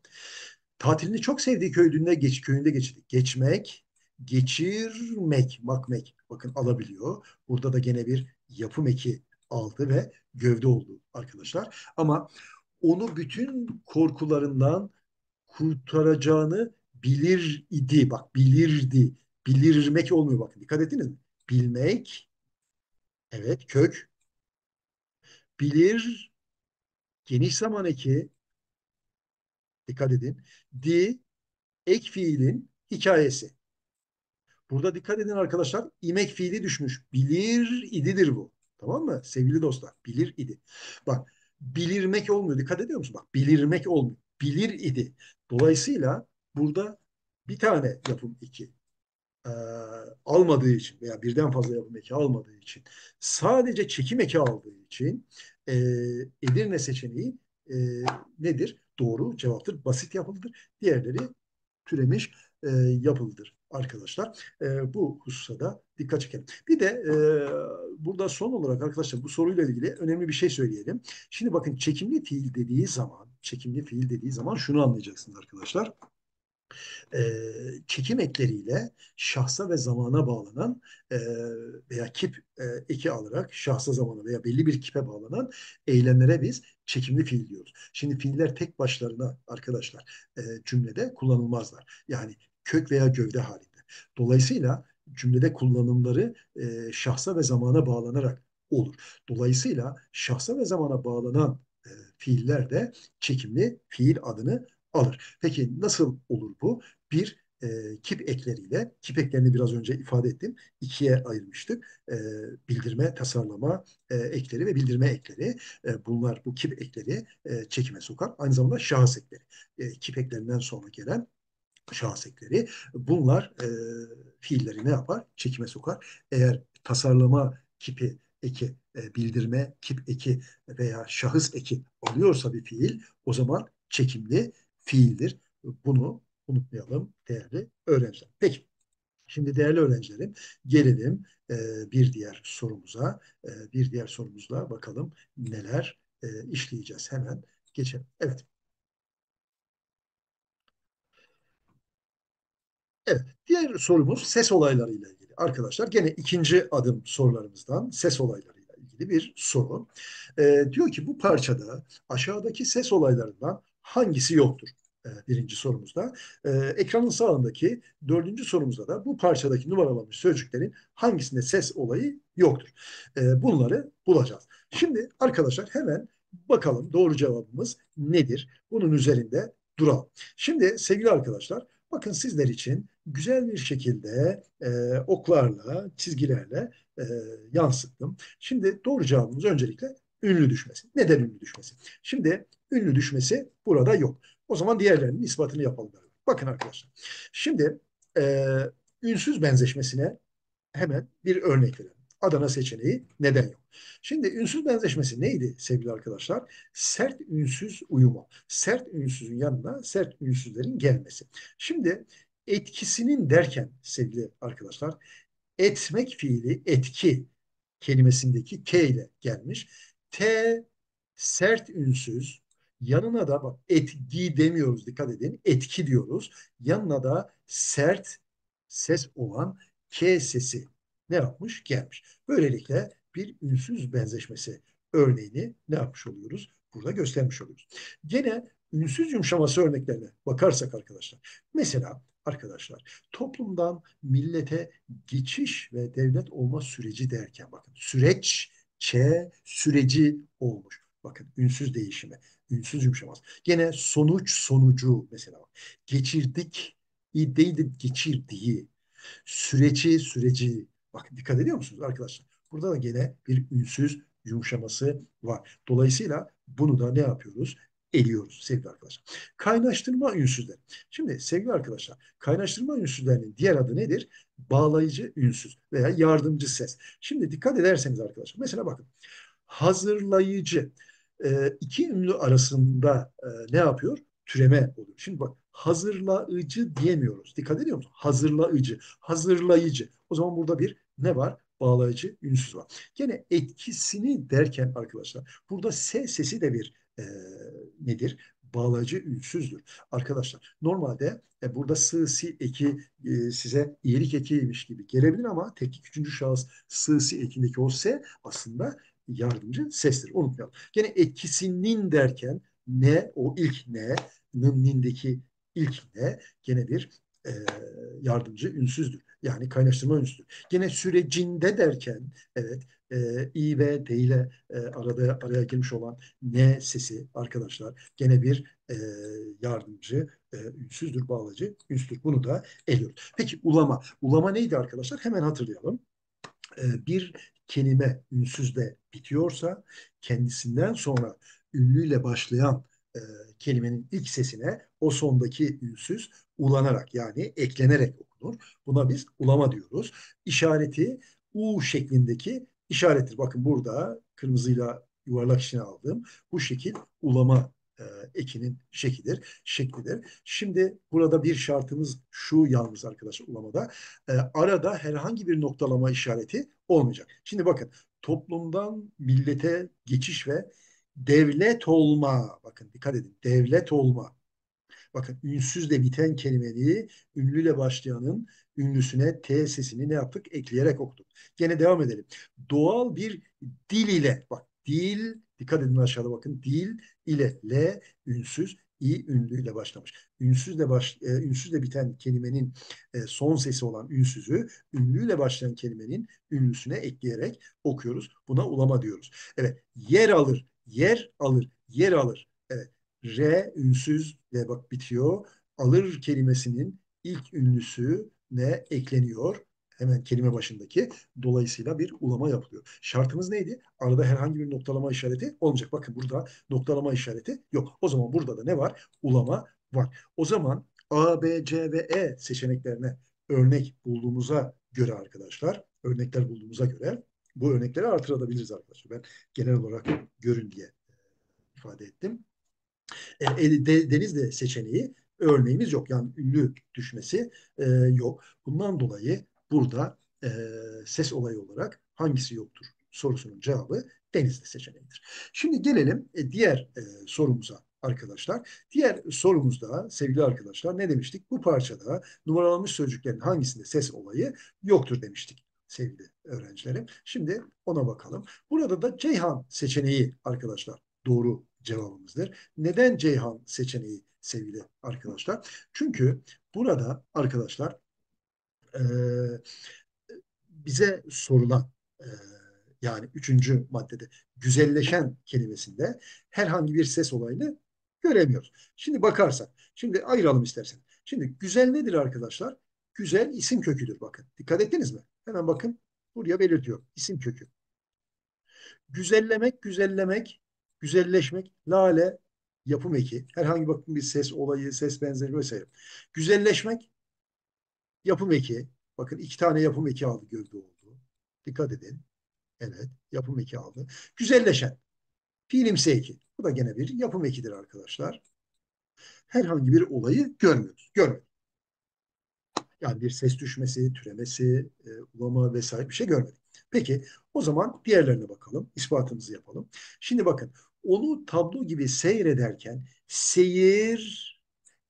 Speaker 1: Tatilini çok sevdiği köyünde, geç, köyünde geçirdi. Geçmek, geçirmek, makmek bakın alabiliyor. Burada da gene bir yapım eki aldı ve gövde oldu arkadaşlar. Ama onu bütün korkularından kurtaracağını bilir idi. Bak bilirdi. Bilirmek olmuyor bakın. Dikkat ettiniz mi? Bilmek, evet kök. Bilir, geniş zaman eki. Dikkat edin. Di, ek fiilin hikayesi. Burada dikkat edin arkadaşlar. İmek fiili düşmüş. Bilir ididir bu. Tamam mı? Sevgili dostlar. Bilir idi. Bak bilirmek olmuyor. Dikkat ediyor musun? Bak bilirmek olmuyor. Bilir idi. Dolayısıyla burada bir tane yapım iki e, almadığı için veya birden fazla yapım eki almadığı için sadece çekim eki aldığı için e, Edirne seçeneği e, nedir? Doğru cevaptır. Basit yapılıdır. Diğerleri türemiş e, yapılıdır arkadaşlar. E, bu hususa da dikkat çekelim. Bir de e, burada son olarak arkadaşlar bu soruyla ilgili önemli bir şey söyleyelim. Şimdi bakın çekimli fiil dediği zaman, çekimli fiil dediği zaman şunu anlayacaksınız arkadaşlar e, çekim ekleriyle şahsa ve zamana bağlanan e, veya kip e, eki alarak şahsa zamana veya belli bir kipe bağlanan eylemlere biz çekimli fiil diyoruz. Şimdi fiiller tek başlarına arkadaşlar e, cümlede kullanılmazlar. Yani kök veya gövde halinde. Dolayısıyla cümlede kullanımları e, şahsa ve zamana bağlanarak olur. Dolayısıyla şahsa ve zamana bağlanan e, fiiller de çekimli fiil adını alır. Peki nasıl olur bu? Bir, e, kip ekleriyle, kip eklerini biraz önce ifade ettim, ikiye ayırmıştık. E, bildirme, tasarlama e, ekleri ve bildirme ekleri. E, bunlar, bu kip ekleri e, çekime sokar. Aynı zamanda şahıs ekleri. E, kip eklerinden sonra gelen şahıs ekleri. Bunlar e, fiilleri ne yapar? Çekime sokar. Eğer tasarlama kipi eki, e, bildirme kip eki veya şahıs eki alıyorsa bir fiil o zaman çekimli fiildir. Bunu unutmayalım değerli öğrenciler. Peki. Şimdi değerli öğrencilerim gelelim e, bir diğer sorumuza. E, bir diğer sorumuzla bakalım neler e, işleyeceğiz. Hemen geçelim. Evet. Evet. Diğer sorumuz ses olaylarıyla ilgili. Arkadaşlar gene ikinci adım sorularımızdan ses olaylarıyla ilgili bir soru. E, diyor ki bu parçada aşağıdaki ses olaylarından hangisi yoktur? E, birinci sorumuzda. E, ekranın sağındaki dördüncü sorumuzda da bu parçadaki numaralanmış sözcüklerin hangisinde ses olayı yoktur. E, bunları bulacağız. Şimdi arkadaşlar hemen bakalım doğru cevabımız nedir? Bunun üzerinde duralım. Şimdi sevgili arkadaşlar bakın sizler için güzel bir şekilde e, oklarla, çizgilerle e, yansıttım. Şimdi doğru cevabımız öncelikle ünlü düşmesi. Neden ünlü düşmesi? Şimdi ünlü düşmesi burada yok. O zaman diğerlerinin ispatını yapalım. Bakın arkadaşlar. Şimdi e, ünsüz benzeşmesine hemen bir örnek verelim. Adana seçeneği neden yok? Şimdi ünsüz benzeşmesi neydi sevgili arkadaşlar? Sert ünsüz uyumu. Sert ünsüzün yanına sert ünsüzlerin gelmesi. Şimdi etkisinin derken sevgili arkadaşlar etmek fiili etki kelimesindeki K ile gelmiş. T sert ünsüz Yanına da bak etki demiyoruz dikkat edin. Etki diyoruz. Yanına da sert ses olan K sesi ne yapmış? Gelmiş. Böylelikle bir ünsüz benzeşmesi örneğini ne yapmış oluyoruz? Burada göstermiş oluyoruz. Gene ünsüz yumuşaması örneklerine bakarsak arkadaşlar. Mesela arkadaşlar toplumdan millete geçiş ve devlet olma süreci derken bakın süreç Ç süreci olmuş. Bakın ünsüz değişimi ünsüz yumuşamaz. Gene sonuç sonucu mesela geçirdik değil geçirdiği süreci süreci bak dikkat ediyor musunuz arkadaşlar? Burada da gene bir ünsüz yumuşaması var. Dolayısıyla bunu da ne yapıyoruz? Eliyoruz sevgili arkadaşlar. Kaynaştırma ünsüzleri. Şimdi sevgili arkadaşlar kaynaştırma ünsüzlerinin diğer adı nedir? Bağlayıcı ünsüz veya yardımcı ses. Şimdi dikkat ederseniz arkadaşlar mesela bakın hazırlayıcı e, iki ünlü arasında e, ne yapıyor? Türeme oluyor. Şimdi bak hazırlayıcı diyemiyoruz. Dikkat ediyor musun? Hazırlayıcı, hazırlayıcı. O zaman burada bir ne var? Bağlayıcı ünsüz var. Gene etkisini derken arkadaşlar burada S sesi de bir e, nedir? Bağlayıcı ünsüzdür. Arkadaşlar normalde e, burada sığsi eki e, size iyilik ekiymiş gibi gelebilir ama teknik üçüncü şahıs sığsi ekindeki o S aslında yardımcı sestir. Unutmayalım. Gene etkisinin derken ne o ilk ne nindeki ilk ne gene bir e, yardımcı ünsüzdür. Yani kaynaştırma ünsüzdür. Gene sürecinde derken evet e, i ve d ile e, arada araya girmiş olan ne sesi arkadaşlar gene bir e, yardımcı e, ünsüzdür, bağlacı ünsüzdür. Bunu da eliyoruz. Peki ulama. Ulama neydi arkadaşlar? Hemen hatırlayalım. E, bir kelime ünsüzle bitiyorsa kendisinden sonra ünlüyle başlayan e, kelimenin ilk sesine o sondaki ünsüz ulanarak yani eklenerek okunur. Buna biz ulama diyoruz. İşareti U şeklindeki işarettir. Bakın burada kırmızıyla yuvarlak içine aldığım bu şekil ulama e, ekinin şeklidir, şeklidir. Şimdi burada bir şartımız şu yalnız arkadaşlar ulamada. E, arada herhangi bir noktalama işareti olmayacak. Şimdi bakın toplumdan millete geçiş ve devlet olma. Bakın dikkat edin. Devlet olma. Bakın ünsüzle biten kelimeyi ünlüyle başlayanın ünlüsüne T sesini ne yaptık? Ekleyerek okuduk. Gene devam edelim. Doğal bir dil ile bak dil dikkat edin aşağıda bakın dil ile L ünsüz i ünlüyle başlamış. Ünsüzle baş e, ünsüzle biten kelimenin e, son sesi olan ünsüzü ünlüyle başlayan kelimenin ünlüsüne ekleyerek okuyoruz. Buna ulama diyoruz. Evet, yer alır, yer alır, yer alır. Evet, R ünsüzle bak bitiyor. Alır kelimesinin ilk ünlüsü ne ekleniyor? Hemen kelime başındaki. Dolayısıyla bir ulama yapılıyor. Şartımız neydi? Arada herhangi bir noktalama işareti olmayacak. Bakın burada noktalama işareti yok. O zaman burada da ne var? Ulama var. O zaman A, B, C ve E seçeneklerine örnek bulduğumuza göre arkadaşlar, örnekler bulduğumuza göre bu örnekleri artırabiliriz arkadaşlar. Ben genel olarak görün diye ifade ettim. E, de, Denizli seçeneği örneğimiz yok. Yani ünlü düşmesi e, yok. Bundan dolayı burada e, ses olayı olarak hangisi yoktur sorusunun cevabı Denizli seçeneğidir. Şimdi gelelim e, diğer e, sorumuza arkadaşlar. Diğer sorumuzda sevgili arkadaşlar ne demiştik? Bu parçada numaralanmış sözcüklerin hangisinde ses olayı yoktur demiştik sevgili öğrencilerim. Şimdi ona bakalım. Burada da Ceyhan seçeneği arkadaşlar doğru cevabımızdır. Neden Ceyhan seçeneği sevgili arkadaşlar? Çünkü burada arkadaşlar e, bize sorulan e, yani üçüncü maddede güzelleşen kelimesinde herhangi bir ses olayını göremiyoruz. Şimdi bakarsak, şimdi ayıralım istersen. Şimdi güzel nedir arkadaşlar? Güzel isim köküdür bakın. Dikkat ettiniz mi? Hemen bakın buraya belirtiyor. isim kökü. Güzellemek, güzellemek Güzelleşmek, lale, yapım eki. Herhangi bakın bir ses olayı, ses benzeri vesaire. Güzelleşmek, yapım eki. Bakın iki tane yapım eki aldı gövde oldu. Dikkat edin. Evet, yapım eki aldı. Güzelleşen, fiilimsi eki. Bu da gene bir yapım ekidir arkadaşlar. Herhangi bir olayı görmüyoruz. Görmedik. Yani bir ses düşmesi, türemesi, e, ulama vesaire bir şey görmedik. Peki o zaman diğerlerine bakalım. İspatımızı yapalım. Şimdi bakın onu tablo gibi seyrederken seyir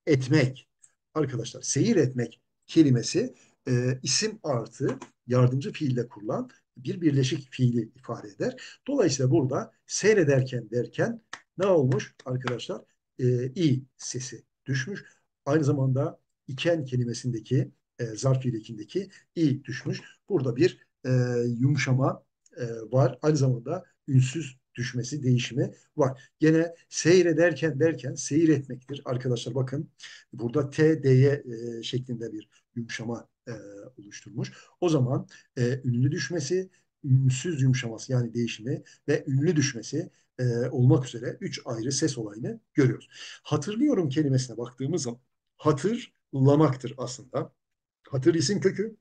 Speaker 1: etmek. Arkadaşlar seyir etmek kelimesi e, isim artı yardımcı fiille kurulan bir birleşik fiili ifade eder. Dolayısıyla burada seyrederken derken ne olmuş arkadaşlar? E, i sesi düşmüş. Aynı zamanda iken kelimesindeki e, zarf fiilikindeki i düşmüş. Burada bir e, yumuşama e, var. Aynı zamanda ünsüz düşmesi, değişimi var. Gene seyrederken derken seyir etmektir. Arkadaşlar bakın burada T, D'ye e, şeklinde bir yumuşama e, oluşturmuş. O zaman e, ünlü düşmesi, ünsüz yumuşaması yani değişimi ve ünlü düşmesi e, olmak üzere üç ayrı ses olayını görüyoruz. Hatırlıyorum kelimesine baktığımız zaman hatırlamaktır aslında. Hatır isim kökü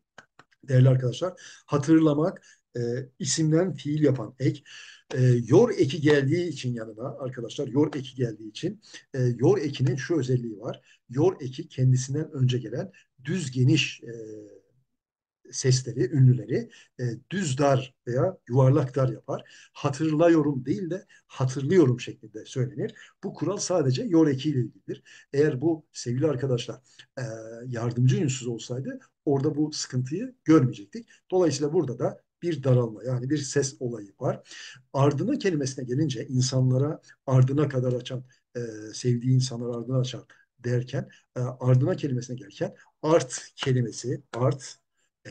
Speaker 1: değerli arkadaşlar. Hatırlamak, e, isimden fiil yapan ek. E, yor eki geldiği için yanına arkadaşlar yor eki geldiği için e, yor ekinin şu özelliği var. Yor eki kendisinden önce gelen düz geniş e, sesleri, ünlüleri e, düz dar veya yuvarlak dar yapar. Hatırlıyorum değil de hatırlıyorum şeklinde söylenir. Bu kural sadece yor ekiyle ilgilidir. Eğer bu sevgili arkadaşlar e, yardımcı ünsüz olsaydı orada bu sıkıntıyı görmeyecektik. Dolayısıyla burada da bir daralma yani bir ses olayı var. Ardına kelimesine gelince insanlara ardına kadar açan, e, sevdiği insanlara ardına açan derken e, ardına kelimesine gelirken art kelimesi art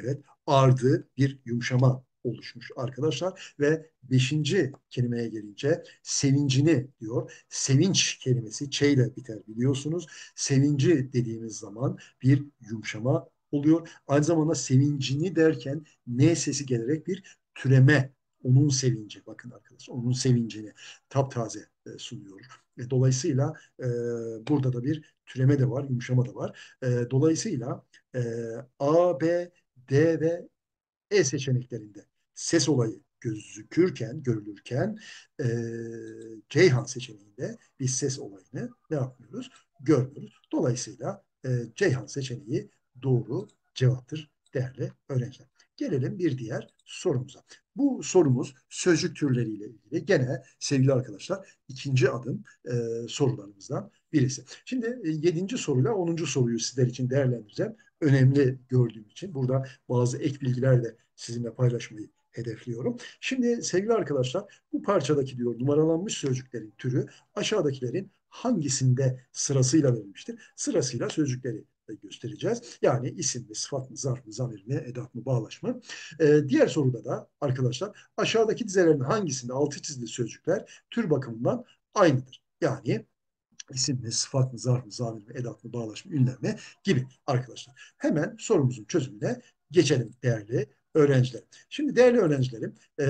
Speaker 1: evet ardı bir yumuşama oluşmuş arkadaşlar ve beşinci kelimeye gelince sevincini diyor. Sevinç kelimesi ç ile biter biliyorsunuz. Sevinci dediğimiz zaman bir yumuşama oluyor. Aynı zamanda sevincini derken ne sesi gelerek bir türeme onun sevinci bakın arkadaşlar onun sevincini taptaze e, sunuyor. E, dolayısıyla e, burada da bir türeme de var, yumuşama da var. E, dolayısıyla e, A, B, D ve E seçeneklerinde ses olayı gözükürken, görülürken e, Ceyhan seçeneğinde biz ses olayını ne yapmıyoruz? Görmüyoruz. Dolayısıyla e, Ceyhan seçeneği doğru cevaptır değerli öğrenciler. Gelelim bir diğer sorumuza. Bu sorumuz sözcük türleriyle ilgili. Gene sevgili arkadaşlar ikinci adım e, sorularımızdan birisi. Şimdi e, yedinci soruyla onuncu soruyu sizler için değerlendireceğim. Önemli gördüğüm için burada bazı ek bilgiler de sizinle paylaşmayı hedefliyorum. Şimdi sevgili arkadaşlar bu parçadaki diyor numaralanmış sözcüklerin türü aşağıdakilerin hangisinde sırasıyla verilmiştir? Sırasıyla sözcükleri göstereceğiz. Yani isim mi, sıfat mı, zarf mı, zamir mi, edat mı, bağlaç mı? Ee, diğer soruda da arkadaşlar aşağıdaki dizelerin hangisinde altı çizili sözcükler tür bakımından aynıdır? Yani isim mi, sıfat mı, zarf mı, zamir mi, edat mı, bağlaç mı, ünlem mi gibi arkadaşlar. Hemen sorumuzun çözümüne geçelim değerli öğrenciler. Şimdi değerli öğrencilerim e,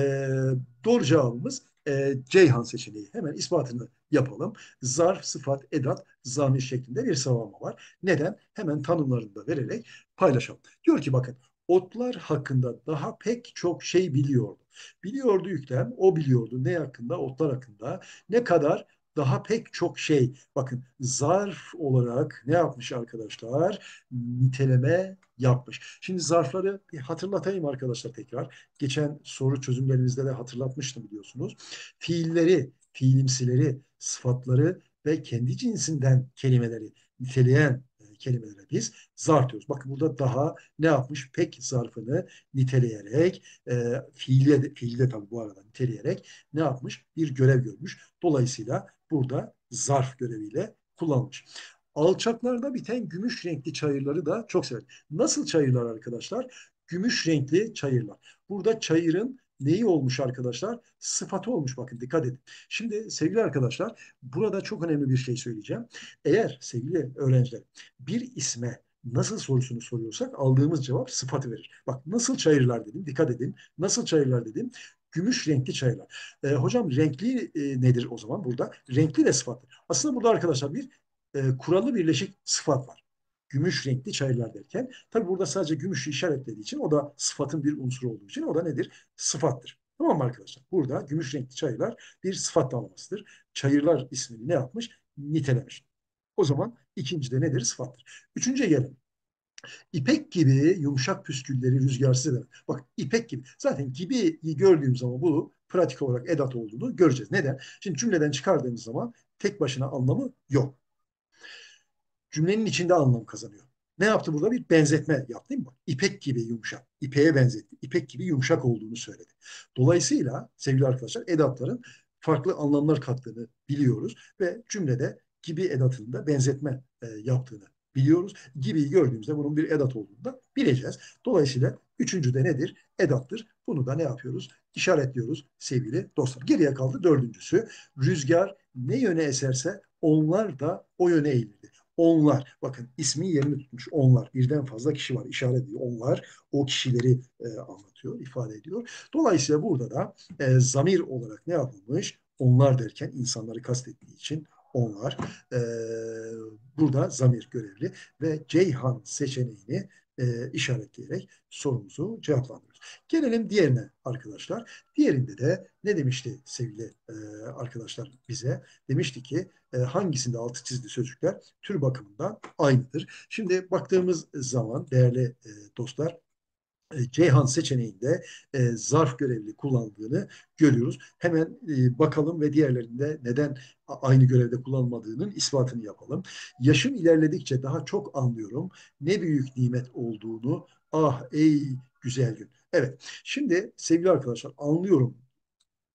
Speaker 1: doğru cevabımız e, Ceyhan seçeneği. Hemen ispatını yapalım. Zarf, sıfat, edat, zamir şeklinde bir sıralama var. Neden? Hemen tanımlarını da vererek paylaşalım. Diyor ki bakın otlar hakkında daha pek çok şey biliyordu. Biliyordu yüklem, o biliyordu ne hakkında, otlar hakkında ne kadar daha pek çok şey. Bakın zarf olarak ne yapmış arkadaşlar? Niteleme yapmış. Şimdi zarfları bir hatırlatayım arkadaşlar tekrar. Geçen soru çözümlerimizde de hatırlatmıştım biliyorsunuz. Fiilleri, fiilimsileri, sıfatları ve kendi cinsinden kelimeleri niteleyen e, kelimelere biz zarf diyoruz. Bakın burada daha ne yapmış? Pek zarfını niteleyerek, e, fiilde, fiilde tabii bu arada niteleyerek ne yapmış? Bir görev görmüş. Dolayısıyla burada zarf göreviyle kullanılmış. Alçaklarda biten gümüş renkli çayırları da çok severim. Nasıl çayırlar arkadaşlar? Gümüş renkli çayırlar. Burada çayırın neyi olmuş arkadaşlar? Sıfatı olmuş bakın dikkat edin. Şimdi sevgili arkadaşlar burada çok önemli bir şey söyleyeceğim. Eğer sevgili öğrenciler bir isme nasıl sorusunu soruyorsak aldığımız cevap sıfatı verir. Bak nasıl çayırlar dedim dikkat edin. Nasıl çayırlar dedim gümüş renkli çayırlar. E, hocam renkli e, nedir o zaman burada? Renkli de sıfattır. Aslında burada arkadaşlar bir e, kurallı birleşik sıfat var. Gümüş renkli çayırlar derken. Tabi burada sadece gümüşü işaretlediği için o da sıfatın bir unsuru olduğu için o da nedir? Sıfattır. Tamam mı arkadaşlar? Burada gümüş renkli çayırlar bir sıfat tanımlasıdır. Çayırlar ismini ne yapmış? Nitelemiş. O zaman ikinci de nedir? Sıfattır. Üçüncüye gelelim. İpek gibi yumuşak püskülleri rüzgarsız eder. Bak ipek gibi. Zaten gibi gördüğüm zaman bu pratik olarak edat olduğunu göreceğiz. Neden? Şimdi cümleden çıkardığımız zaman tek başına anlamı yok. Cümlenin içinde anlam kazanıyor. Ne yaptı burada? Bir benzetme yaptı değil mi? İpek gibi yumuşak. İpeğe benzetti. İpek gibi yumuşak olduğunu söyledi. Dolayısıyla sevgili arkadaşlar edatların farklı anlamlar kattığını biliyoruz ve cümlede gibi edatının da benzetme e, yaptığını biliyoruz. Gibi gördüğümüzde bunun bir edat olduğunu da bileceğiz. Dolayısıyla üçüncü de nedir? Edattır. Bunu da ne yapıyoruz? İşaretliyoruz sevgili dostlar. Geriye kaldı dördüncüsü. Rüzgar ne yöne eserse onlar da o yöne eğilirdi. Onlar, bakın ismi yerini tutmuş onlar. Birden fazla kişi var işaret ediyor. Onlar o kişileri e, anlatıyor, ifade ediyor. Dolayısıyla burada da e, zamir olarak ne yapılmış? Onlar derken insanları kastettiği için onlar. E, burada zamir görevli ve Ceyhan seçeneğini e, işaretleyerek sorumuzu cevaplandırıyoruz. Gelelim diğerine arkadaşlar. Diğerinde de ne demişti sevgili e, arkadaşlar bize? Demişti ki e, hangisinde altı çizili sözcükler tür bakımından aynıdır. Şimdi baktığımız zaman değerli e, dostlar Ceyhan seçeneğinde e, zarf görevli kullandığını görüyoruz. Hemen e, bakalım ve diğerlerinde neden aynı görevde kullanmadığının ispatını yapalım. Yaşım ilerledikçe daha çok anlıyorum ne büyük nimet olduğunu. Ah ey güzel gün. Evet. Şimdi sevgili arkadaşlar anlıyorum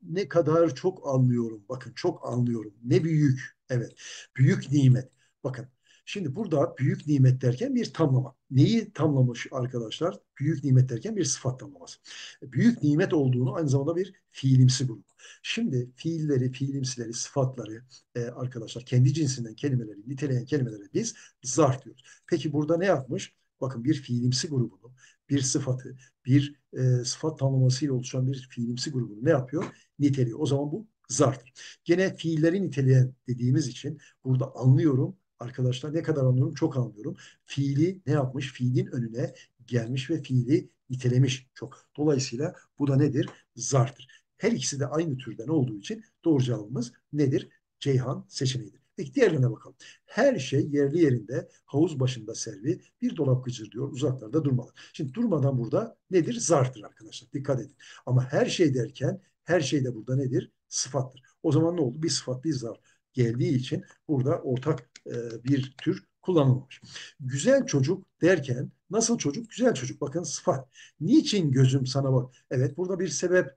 Speaker 1: ne kadar çok anlıyorum. Bakın çok anlıyorum. Ne büyük. Evet. Büyük nimet. Bakın. Şimdi burada büyük nimet derken bir tamlama. Neyi tamlamış arkadaşlar? Büyük nimet derken bir sıfat tamlaması. Büyük nimet olduğunu aynı zamanda bir fiilimsi grup. Şimdi fiilleri, fiilimsileri, sıfatları e, arkadaşlar kendi cinsinden kelimeleri, niteleyen kelimeleri biz zarf diyoruz. Peki burada ne yapmış? Bakın bir fiilimsi grubunu, bir sıfatı, bir e, sıfat tamlamasıyla oluşan bir fiilimsi grubunu ne yapıyor? Niteliyor. O zaman bu zarftır. Gene fiilleri niteleyen dediğimiz için burada anlıyorum. Arkadaşlar ne kadar anlıyorum? Çok anlıyorum. Fiili ne yapmış? Fiilin önüne gelmiş ve fiili nitelemiş çok. Dolayısıyla bu da nedir? Zarftır. Her ikisi de aynı türden olduğu için doğru cevabımız nedir? Ceyhan seçeneğidir. Peki diğerlerine bakalım. Her şey yerli yerinde havuz başında servi bir dolap diyor uzaklarda durmalı. Şimdi durmadan burada nedir? Zarftır arkadaşlar. Dikkat edin. Ama her şey derken her şey de burada nedir? Sıfattır. O zaman ne oldu? Bir sıfat bir zarf geldiği için burada ortak e, bir tür kullanılmamış. Güzel çocuk derken nasıl çocuk? Güzel çocuk. Bakın sıfat. Niçin gözüm sana bak? Evet burada bir sebep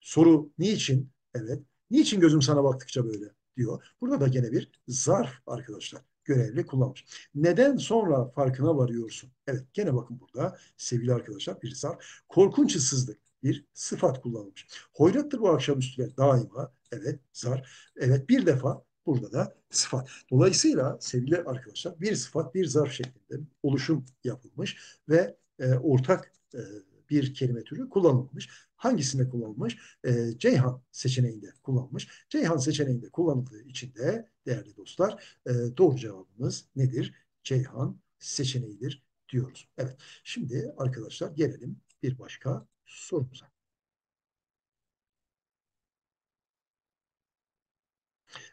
Speaker 1: soru niçin? Evet. Niçin gözüm sana baktıkça böyle diyor. Burada da gene bir zarf arkadaşlar görevli kullanmış. Neden sonra farkına varıyorsun? Evet gene bakın burada sevgili arkadaşlar bir zarf. Korkunç ıssızlık bir sıfat kullanılmış. Hoyrattır bu akşamüstüler daima. Evet zar. Evet bir defa burada da sıfat. Dolayısıyla sevgili arkadaşlar bir sıfat bir zarf şeklinde oluşum yapılmış ve e, ortak e, bir kelime türü kullanılmış. Hangisinde kullanılmış? E, Ceyhan seçeneğinde kullanılmış. Ceyhan seçeneğinde kullanıldığı için de değerli dostlar e, doğru cevabımız nedir? Ceyhan seçeneğidir diyoruz. Evet. Şimdi arkadaşlar gelelim bir başka sorumuza.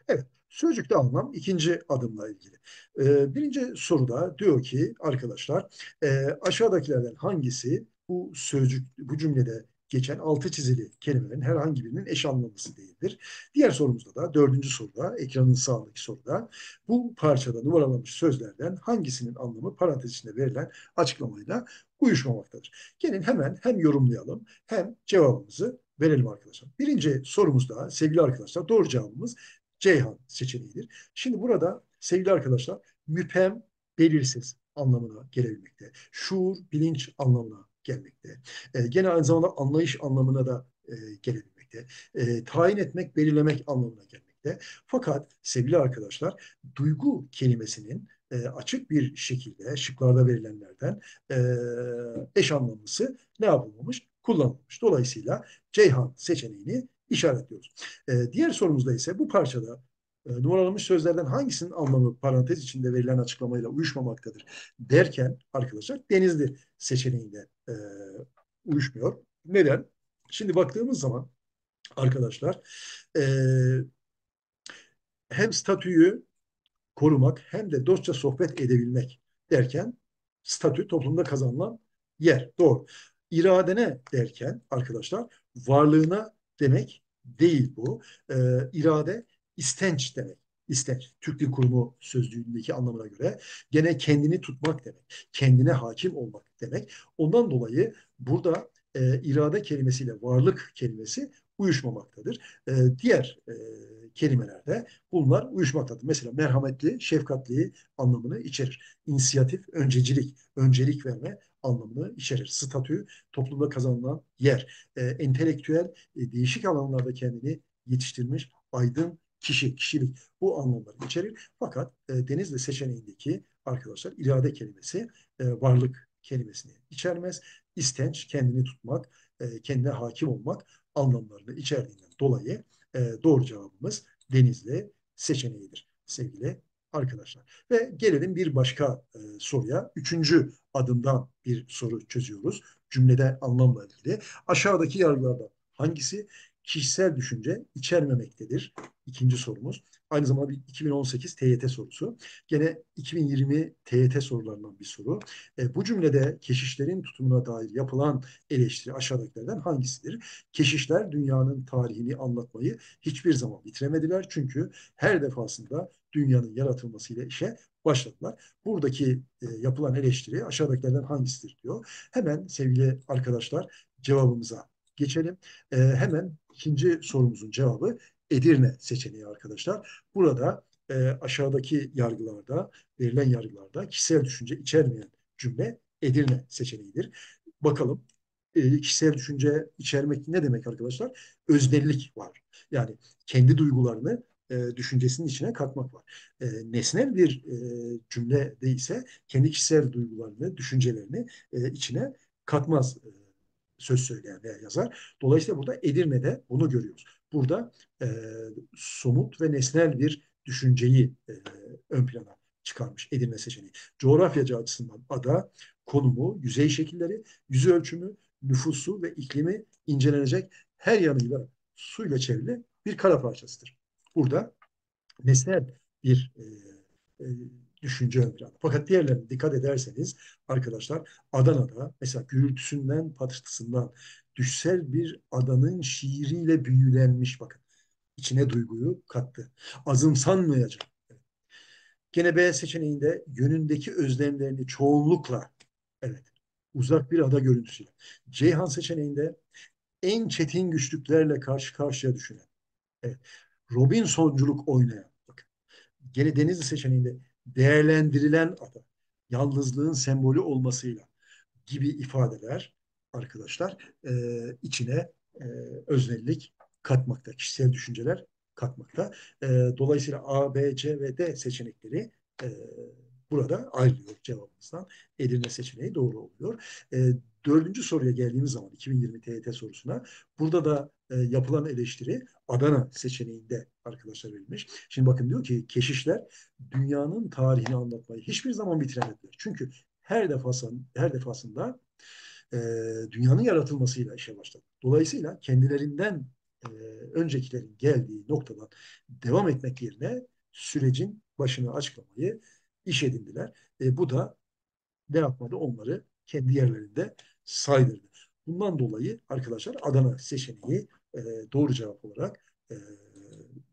Speaker 1: Evet. Sözcükte anlam ikinci adımla ilgili. Ee, birinci soruda diyor ki arkadaşlar e, aşağıdakilerden hangisi bu sözcük bu cümlede geçen altı çizili kelimelerin herhangi birinin eş anlamlısı değildir. Diğer sorumuzda da dördüncü soruda ekranın sağındaki soruda bu parçada numaralanmış sözlerden hangisinin anlamı parantez içinde verilen açıklamayla uyuşmamaktadır. Gelin hemen hem yorumlayalım hem cevabımızı verelim arkadaşlar. Birinci sorumuzda sevgili arkadaşlar doğru cevabımız Ceyhan seçeneğidir. Şimdi burada sevgili arkadaşlar müpem belirsiz anlamına gelebilmekte. Şuur, bilinç anlamına gelmekte. E, gene aynı zamanda anlayış anlamına da e, gelebilmekte. E, tayin etmek, belirlemek anlamına gelmekte. Fakat sevgili arkadaşlar duygu kelimesinin e, açık bir şekilde şıklarda verilenlerden e, eş anlamlısı ne yapılmamış? Kullanılmış. Dolayısıyla Ceyhan seçeneğini işaretliyoruz. E, diğer sorumuzda ise bu parçada e, numaralanmış sözlerden hangisinin anlamı parantez içinde verilen açıklamayla uyuşmamaktadır derken arkadaşlar Denizli seçeneğinde e, uyuşmuyor. Neden? Şimdi baktığımız zaman arkadaşlar e, hem statüyü korumak hem de dostça sohbet edebilmek derken statü toplumda kazanılan yer. Doğru. İradene derken arkadaşlar varlığına demek değil bu. E, irade istenç demek. İstenç. Türk Dil Kurumu sözlüğündeki anlamına göre gene kendini tutmak demek. Kendine hakim olmak demek. Ondan dolayı burada e, irade kelimesiyle varlık kelimesi uyuşmamaktadır. E, diğer e, kelimelerde bunlar uyuşmaktadır. Mesela merhametli, şefkatli anlamını içerir. İnisiyatif, öncecilik, öncelik verme anlamını içerir. Statü, toplumda kazanılan yer. E, entelektüel, e, değişik alanlarda kendini yetiştirmiş, aydın kişi, kişilik bu anlamları içerir. Fakat e, Denizli seçeneğindeki arkadaşlar irade kelimesi e, varlık kelimesini içermez. İstenç, kendini tutmak, e, kendine hakim olmak anlamlarını içerdiğinden dolayı e, doğru cevabımız Denizli seçeneğidir sevgili arkadaşlar. Ve gelelim bir başka e, soruya. Üçüncü adımdan bir soru çözüyoruz. Cümlede anlamla ilgili. Aşağıdaki yargılardan hangisi kişisel düşünce içermemektedir? İkinci sorumuz. Aynı zamanda bir 2018 TYT sorusu. Gene 2020 TYT sorularından bir soru. E, bu cümlede keşişlerin tutumuna dair yapılan eleştiri aşağıdakilerden hangisidir? Keşişler dünyanın tarihini anlatmayı hiçbir zaman bitiremediler. Çünkü her defasında dünyanın yaratılmasıyla işe başladılar. Buradaki e, yapılan eleştiri aşağıdakilerden hangisidir diyor. Hemen sevgili arkadaşlar cevabımıza geçelim. E, hemen ikinci sorumuzun cevabı Edirne seçeneği arkadaşlar. Burada e, aşağıdaki yargılarda, verilen yargılarda kişisel düşünce içermeyen cümle Edirne seçeneğidir. Bakalım e, kişisel düşünce içermek ne demek arkadaşlar? Öznellik var. Yani kendi duygularını e, düşüncesinin içine katmak var. E, nesnel bir e, cümle değilse kendi kişisel duygularını, düşüncelerini e, içine katmaz e, söz söyleyen veya yazar. Dolayısıyla burada Edirne'de bunu görüyoruz. Burada e, somut ve nesnel bir düşünceyi e, ön plana çıkarmış Edirne seçeneği. Coğrafyacı açısından ada, konumu, yüzey şekilleri, yüz ölçümü, nüfusu ve iklimi incelenecek her yanıyla suyla çevrili bir kara parçasıdır. Burada nesnel bir e, e, düşünce planda. Fakat diğerlerine dikkat ederseniz arkadaşlar Adana'da mesela gürültüsünden patırtısından düşsel bir adanın şiiriyle büyülenmiş bakın. içine duyguyu kattı. Azımsanmayacak. Gene B seçeneğinde yönündeki özlemlerini çoğunlukla evet uzak bir ada görüntüsüyle. Ceyhan seçeneğinde en çetin güçlüklerle karşı karşıya düşünen. Evet. Robinsonculuk oynayan. Bakın. Gene Denizli seçeneğinde değerlendirilen ada. Yalnızlığın sembolü olmasıyla gibi ifadeler arkadaşlar e, içine e, öznellik katmakta. Kişisel düşünceler katmakta. E, dolayısıyla A, B, C ve D seçenekleri e, burada ayrılıyor cevabımızdan. Edirne seçeneği doğru oluyor. E, dördüncü soruya geldiğimiz zaman 2020 TYT sorusuna burada da e, yapılan eleştiri Adana seçeneğinde arkadaşlar verilmiş. Şimdi bakın diyor ki keşişler dünyanın tarihini anlatmayı hiçbir zaman bitiremediler. Çünkü her defasında, her defasında e, dünyanın yaratılmasıyla işe başladı. Dolayısıyla kendilerinden e, öncekilerin geldiği noktadan devam etmek yerine sürecin başını açıklamayı iş edindiler. E, bu da ne yapmadı? Onları kendi yerlerinde saydırdı. Bundan dolayı arkadaşlar Adana seçeneği e, doğru cevap olarak e,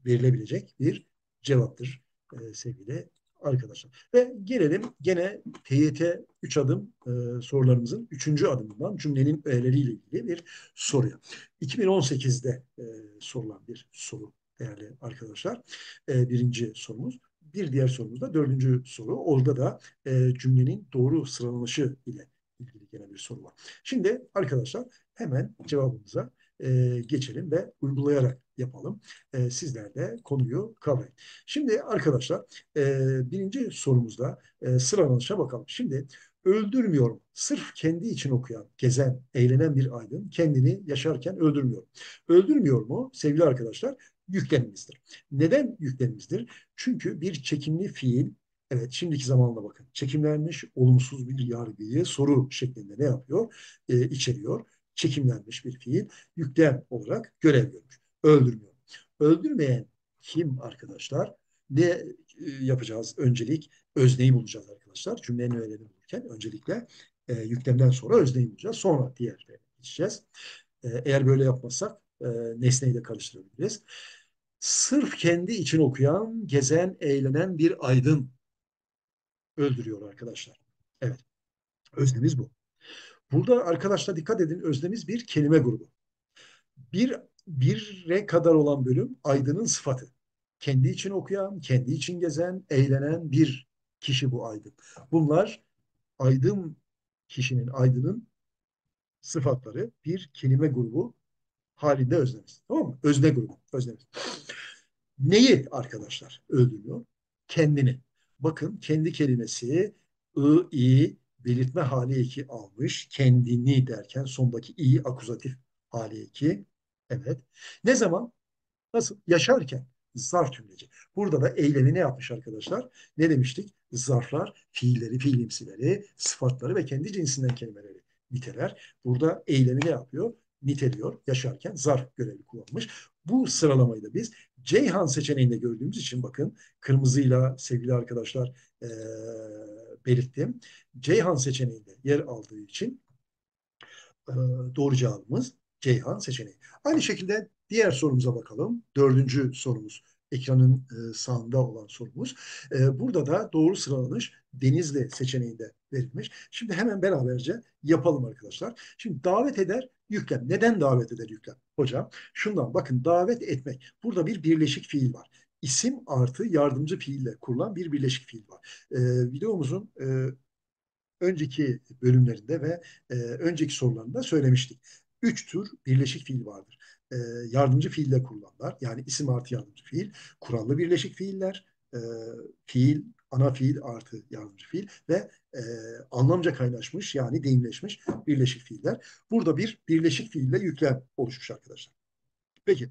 Speaker 1: verilebilecek bir cevaptır e, sevgili arkadaşlar. Ve gelelim gene TYT 3 adım e, sorularımızın 3. adımından cümlenin öğeleriyle ilgili bir soruya. 2018'de e, sorulan bir soru değerli arkadaşlar. E, birinci sorumuz. Bir diğer sorumuz da dördüncü soru. Orada da e, cümlenin doğru sıralanışı ile ilgili gene bir soru var. Şimdi arkadaşlar hemen cevabımıza e, geçelim ve uygulayarak yapalım. E, sizler de konuyu kavrayın. Şimdi arkadaşlar e, birinci sorumuzda e, sıralanışa bakalım. Şimdi öldürmüyorum. Sırf kendi için okuyan, gezen, eğlenen bir aydın kendini yaşarken öldürmüyor. Öldürmüyor mu sevgili arkadaşlar? Yüklemimizdir. Neden yüklemimizdir? Çünkü bir çekimli fiil Evet, şimdiki zamanla bakın. Çekimlenmiş olumsuz bir yargıyı soru şeklinde ne yapıyor? Ee, içeriyor. Çekimlenmiş bir fiil yüklem olarak görev görmüş. Öldürmüyor. Öldürmeyen kim arkadaşlar? Ne e, yapacağız öncelik? Özneyi bulacağız arkadaşlar. Cümlenin öğelerini bulurken öncelikle e, yüklemden sonra özneyi bulacağız. Sonra diğerlerine geçeceğiz. E, eğer böyle yapmazsak e, nesneyi de karıştırabiliriz. Sırf kendi için okuyan, gezen, eğlenen bir aydın öldürüyor arkadaşlar. Evet. Öznemiz bu. Burada arkadaşlar dikkat edin öznemiz bir kelime grubu. Bir bire kadar olan bölüm aydının sıfatı. Kendi için okuyan, kendi için gezen, eğlenen bir kişi bu aydın. Bunlar aydın kişinin, aydının sıfatları bir kelime grubu halinde öznemiz. Tamam mı? Özne grubu. Öznemiz. Neyi arkadaşlar öldürüyor? Kendini. Bakın kendi kelimesi ı, i belirtme hali eki almış. Kendini derken sondaki i akuzatif hali eki. Evet. Ne zaman? Nasıl? Yaşarken zarf cümleci. Burada da eylemi ne yapmış arkadaşlar? Ne demiştik? Zarflar fiilleri, fiilimsileri, sıfatları ve kendi cinsinden kelimeleri niteler. Burada eylemi ne yapıyor? Niteliyor. Yaşarken zarf görevi kullanmış. Bu sıralamayı da biz Ceyhan seçeneğinde gördüğümüz için bakın kırmızıyla sevgili arkadaşlar e, belirttim. Ceyhan seçeneğinde yer aldığı için e, doğru cevabımız Ceyhan seçeneği. Aynı şekilde diğer sorumuza bakalım. Dördüncü sorumuz ekranın e, sağında olan sorumuz. E, burada da doğru sıralanış Denizli seçeneğinde verilmiş. Şimdi hemen beraberce yapalım arkadaşlar. Şimdi davet eder yüklem. Neden davet eder yüklem? Hocam şundan bakın davet etmek. Burada bir birleşik fiil var. İsim artı yardımcı fiille kurulan bir birleşik fiil var. E, videomuzun e, önceki bölümlerinde ve e, önceki sorularında söylemiştik. Üç tür birleşik fiil vardır. E, yardımcı fiille kurulanlar, yani isim artı yardımcı fiil, kurallı birleşik fiiller, e, fiil, ana fiil artı yardımcı fiil ve e, anlamca kaynaşmış yani deyimleşmiş birleşik fiiller. Burada bir birleşik fiille yüklem oluşmuş arkadaşlar. Peki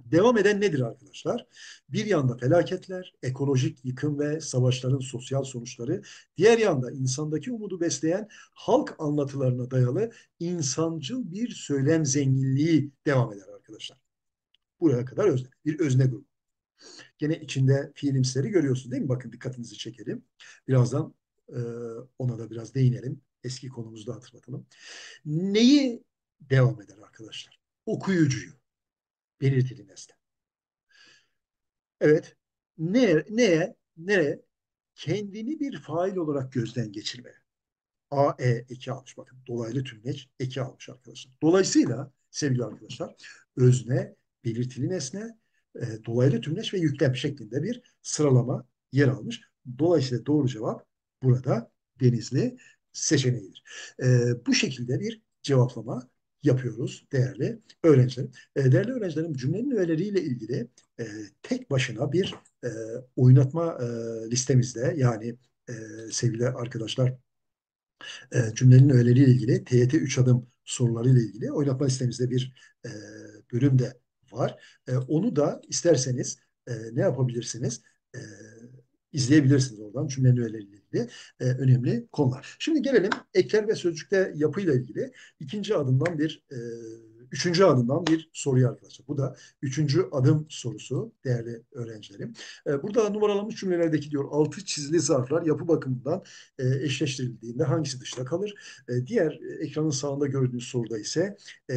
Speaker 1: Devam eden nedir arkadaşlar? Bir yanda felaketler, ekolojik yıkım ve savaşların sosyal sonuçları, diğer yanda insandaki umudu besleyen halk anlatılarına dayalı insancıl bir söylem zenginliği devam eder arkadaşlar. Buraya kadar özne, bir özne grubu. Gene içinde fiilimsleri görüyorsunuz değil mi? Bakın dikkatinizi çekelim. Birazdan e, ona da biraz değinelim. Eski konumuzda hatırlatalım. Neyi devam eder arkadaşlar? Okuyucuyu belirtili nesne. Evet. Ne, neye? Nereye? Kendini bir fail olarak gözden geçirmeye. A, E eki almış. Bakın dolaylı tümleç eki almış arkadaşlar. Dolayısıyla sevgili arkadaşlar özne, belirtili nesne, e, dolaylı tümleç ve yüklem şeklinde bir sıralama yer almış. Dolayısıyla doğru cevap burada Denizli seçeneğidir. E, bu şekilde bir cevaplama yapıyoruz değerli öğrencilerim. E, değerli öğrencilerim cümlenin öğeleriyle ilgili e, tek başına bir e, oynatma e, listemizde yani e, sevgili arkadaşlar e, cümlenin öğeleriyle ilgili TYT 3 adım sorularıyla ilgili oynatma listemizde bir e, bölüm de var. E, onu da isterseniz e, ne yapabilirsiniz? E, izleyebilirsiniz oradan cümlenin öğeleriyle ilgili e, önemli konular. Şimdi gelelim ekler ve sözcükte yapıyla ilgili ikinci adımdan bir e, üçüncü adımdan bir soruyu arkadaşlar. Bu da üçüncü adım sorusu değerli öğrencilerim. E, burada numaralanmış cümlelerdeki diyor altı çizili zarflar yapı bakımından e, eşleştirildiğinde hangisi dışta kalır? E, diğer e, ekranın sağında gördüğünüz soruda ise e,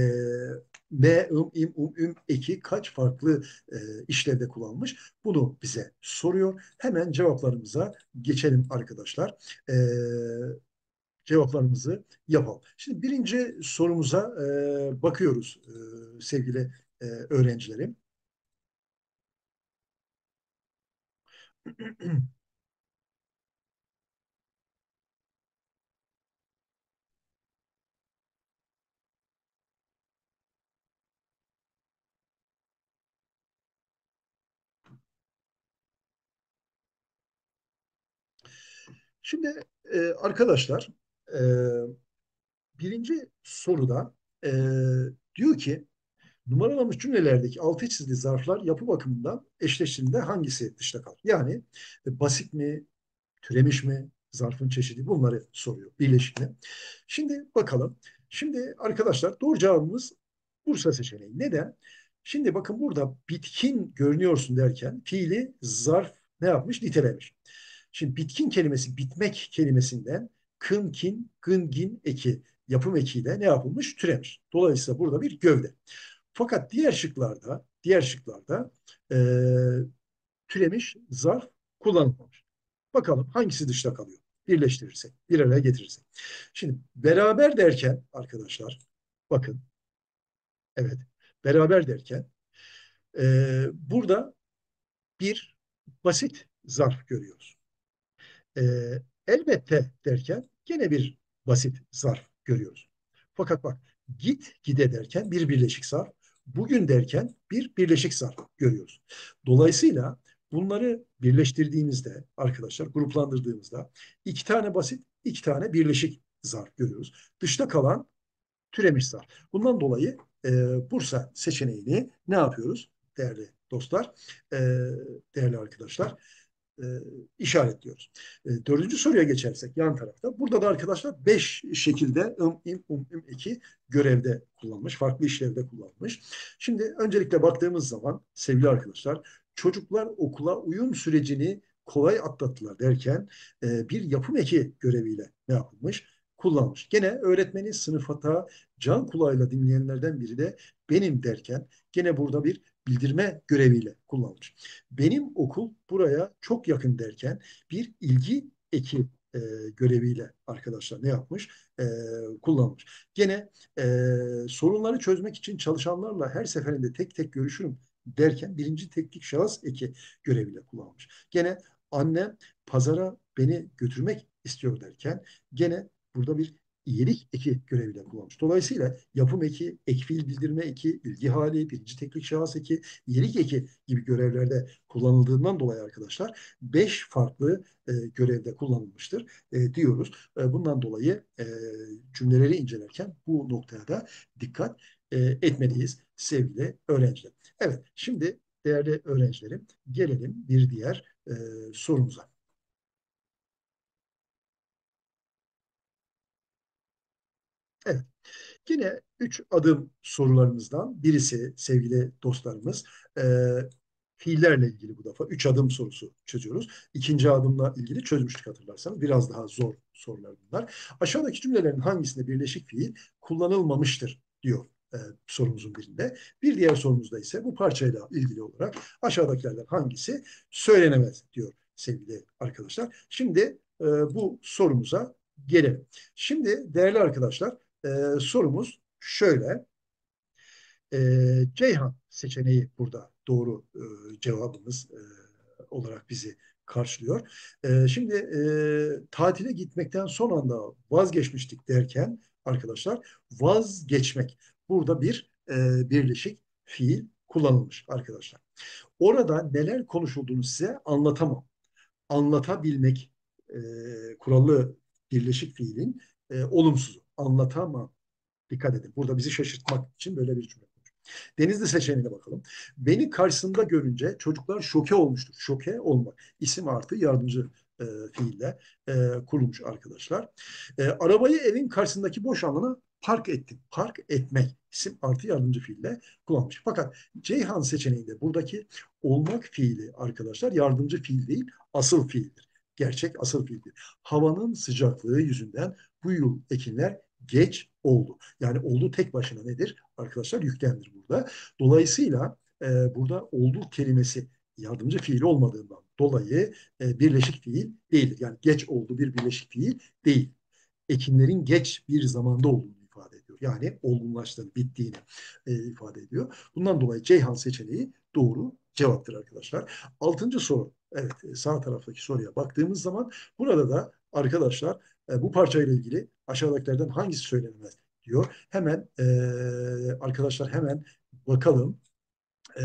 Speaker 1: M, ım, im, um, üm eki kaç farklı e, işlevde kullanılmış? Bunu bize soruyor. Hemen cevaplarımıza geçelim arkadaşlar. E, cevaplarımızı yapalım. Şimdi birinci sorumuza e, bakıyoruz e, sevgili e, öğrencilerim. Şimdi e, arkadaşlar e, birinci soruda e, diyor ki numaralanmış cümlelerdeki altı çizili zarflar yapı bakımından eşleştiğinde hangisi dışta kalır? Yani e, basit mi, türemiş mi, zarfın çeşidi bunları soruyor birleşimle. Şimdi bakalım. Şimdi arkadaşlar doğru cevabımız Bursa seçeneği. Neden? Şimdi bakın burada bitkin görünüyorsun derken fiili zarf ne yapmış? Nitelemiş. Şimdi bitkin kelimesi bitmek kelimesinden kınkin, gıngin eki yapım ekiyle ne yapılmış? Türemiş. Dolayısıyla burada bir gövde. Fakat diğer şıklarda diğer şıklarda e, türemiş zarf kullanılmamış. Bakalım hangisi dışta kalıyor? Birleştirirsek, bir araya getirirsek. Şimdi beraber derken arkadaşlar bakın evet beraber derken e, burada bir basit zarf görüyoruz. E, elbette derken gene bir basit zarf görüyoruz. Fakat bak git gide derken bir birleşik zarf, bugün derken bir birleşik zarf görüyoruz. Dolayısıyla bunları birleştirdiğimizde arkadaşlar gruplandırdığımızda iki tane basit, iki tane birleşik zarf görüyoruz. Dışta kalan türemiş zarf. Bundan dolayı e, Bursa seçeneğini ne yapıyoruz değerli dostlar, e, değerli arkadaşlar? E, işaretliyoruz. E, dördüncü soruya geçersek yan tarafta. Burada da arkadaşlar beş şekilde ım, im, um, im, iki görevde kullanmış. Farklı işlevde kullanmış. Şimdi öncelikle baktığımız zaman sevgili arkadaşlar çocuklar okula uyum sürecini kolay atlattılar derken e, bir yapım eki göreviyle ne yapılmış? Kullanmış. Gene öğretmenin sınıf hata can kulağıyla dinleyenlerden biri de benim derken gene burada bir bildirme göreviyle kullanılmış. Benim okul buraya çok yakın derken bir ilgi eki e, göreviyle arkadaşlar ne yapmış? E, kullanmış. Gene e, sorunları çözmek için çalışanlarla her seferinde tek tek görüşürüm derken birinci teknik şahıs eki göreviyle kullanmış. Gene annem pazara beni götürmek istiyor derken gene burada bir iyilik eki göreviyle kullanmış. Dolayısıyla yapım eki, ek fiil bildirme eki, ilgi hali, birinci teknik şahıs eki, iyilik eki gibi görevlerde kullanıldığından dolayı arkadaşlar beş farklı e, görevde kullanılmıştır e, diyoruz. E, bundan dolayı e, cümleleri incelerken bu noktaya da dikkat e, etmeliyiz sevgili öğrenciler. Evet, şimdi değerli öğrencilerim gelelim bir diğer e, sorumuza. Evet. Yine üç adım sorularımızdan birisi sevgili dostlarımız e, fiillerle ilgili bu defa üç adım sorusu çözüyoruz. İkinci adımla ilgili çözmüştük hatırlarsanız. Biraz daha zor sorular bunlar. Aşağıdaki cümlelerin hangisinde birleşik fiil kullanılmamıştır diyor e, sorumuzun birinde. Bir diğer sorumuzda ise bu parçayla ilgili olarak aşağıdakilerden hangisi söylenemez diyor sevgili arkadaşlar. Şimdi e, bu sorumuza gelelim. Şimdi değerli arkadaşlar e, sorumuz şöyle. E, Ceyhan seçeneği burada doğru e, cevabımız e, olarak bizi karşılıyor. E, şimdi e, tatile gitmekten son anda vazgeçmiştik derken arkadaşlar vazgeçmek burada bir e, birleşik fiil kullanılmış arkadaşlar. Orada neler konuşulduğunu size anlatamam. Anlatabilmek e, kurallı birleşik fiilin e, olumsuzu anlatamam. Dikkat edin. Burada bizi şaşırtmak için böyle bir cümle. Denizli seçeneğine bakalım. Beni karşısında görünce çocuklar şoke olmuştur. Şoke olmak. İsim artı yardımcı e, fiille e, kurulmuş arkadaşlar. E, arabayı evin karşısındaki boş alana park ettim. Park etmek isim artı yardımcı fiille kullanmış. Fakat Ceyhan seçeneğinde buradaki olmak fiili arkadaşlar yardımcı fiil değil asıl fiildir. Gerçek asıl fiildir. Havanın sıcaklığı yüzünden bu yıl ekinler geç oldu. Yani oldu tek başına nedir? Arkadaşlar yüklemdir burada. Dolayısıyla e, burada oldu kelimesi yardımcı fiil olmadığından dolayı e, birleşik fiil değildir. Yani geç oldu bir birleşik fiil değil. Ekinlerin geç bir zamanda olduğunu ifade ediyor. Yani olgunlaştığını, bittiğini e, ifade ediyor. Bundan dolayı Ceyhan seçeneği doğru cevaptır arkadaşlar. Altıncı soru. Evet sağ taraftaki soruya baktığımız zaman burada da arkadaşlar e, bu parçayla ilgili aşağıdakilerden hangisi söylenemez diyor. Hemen e, arkadaşlar hemen bakalım. E,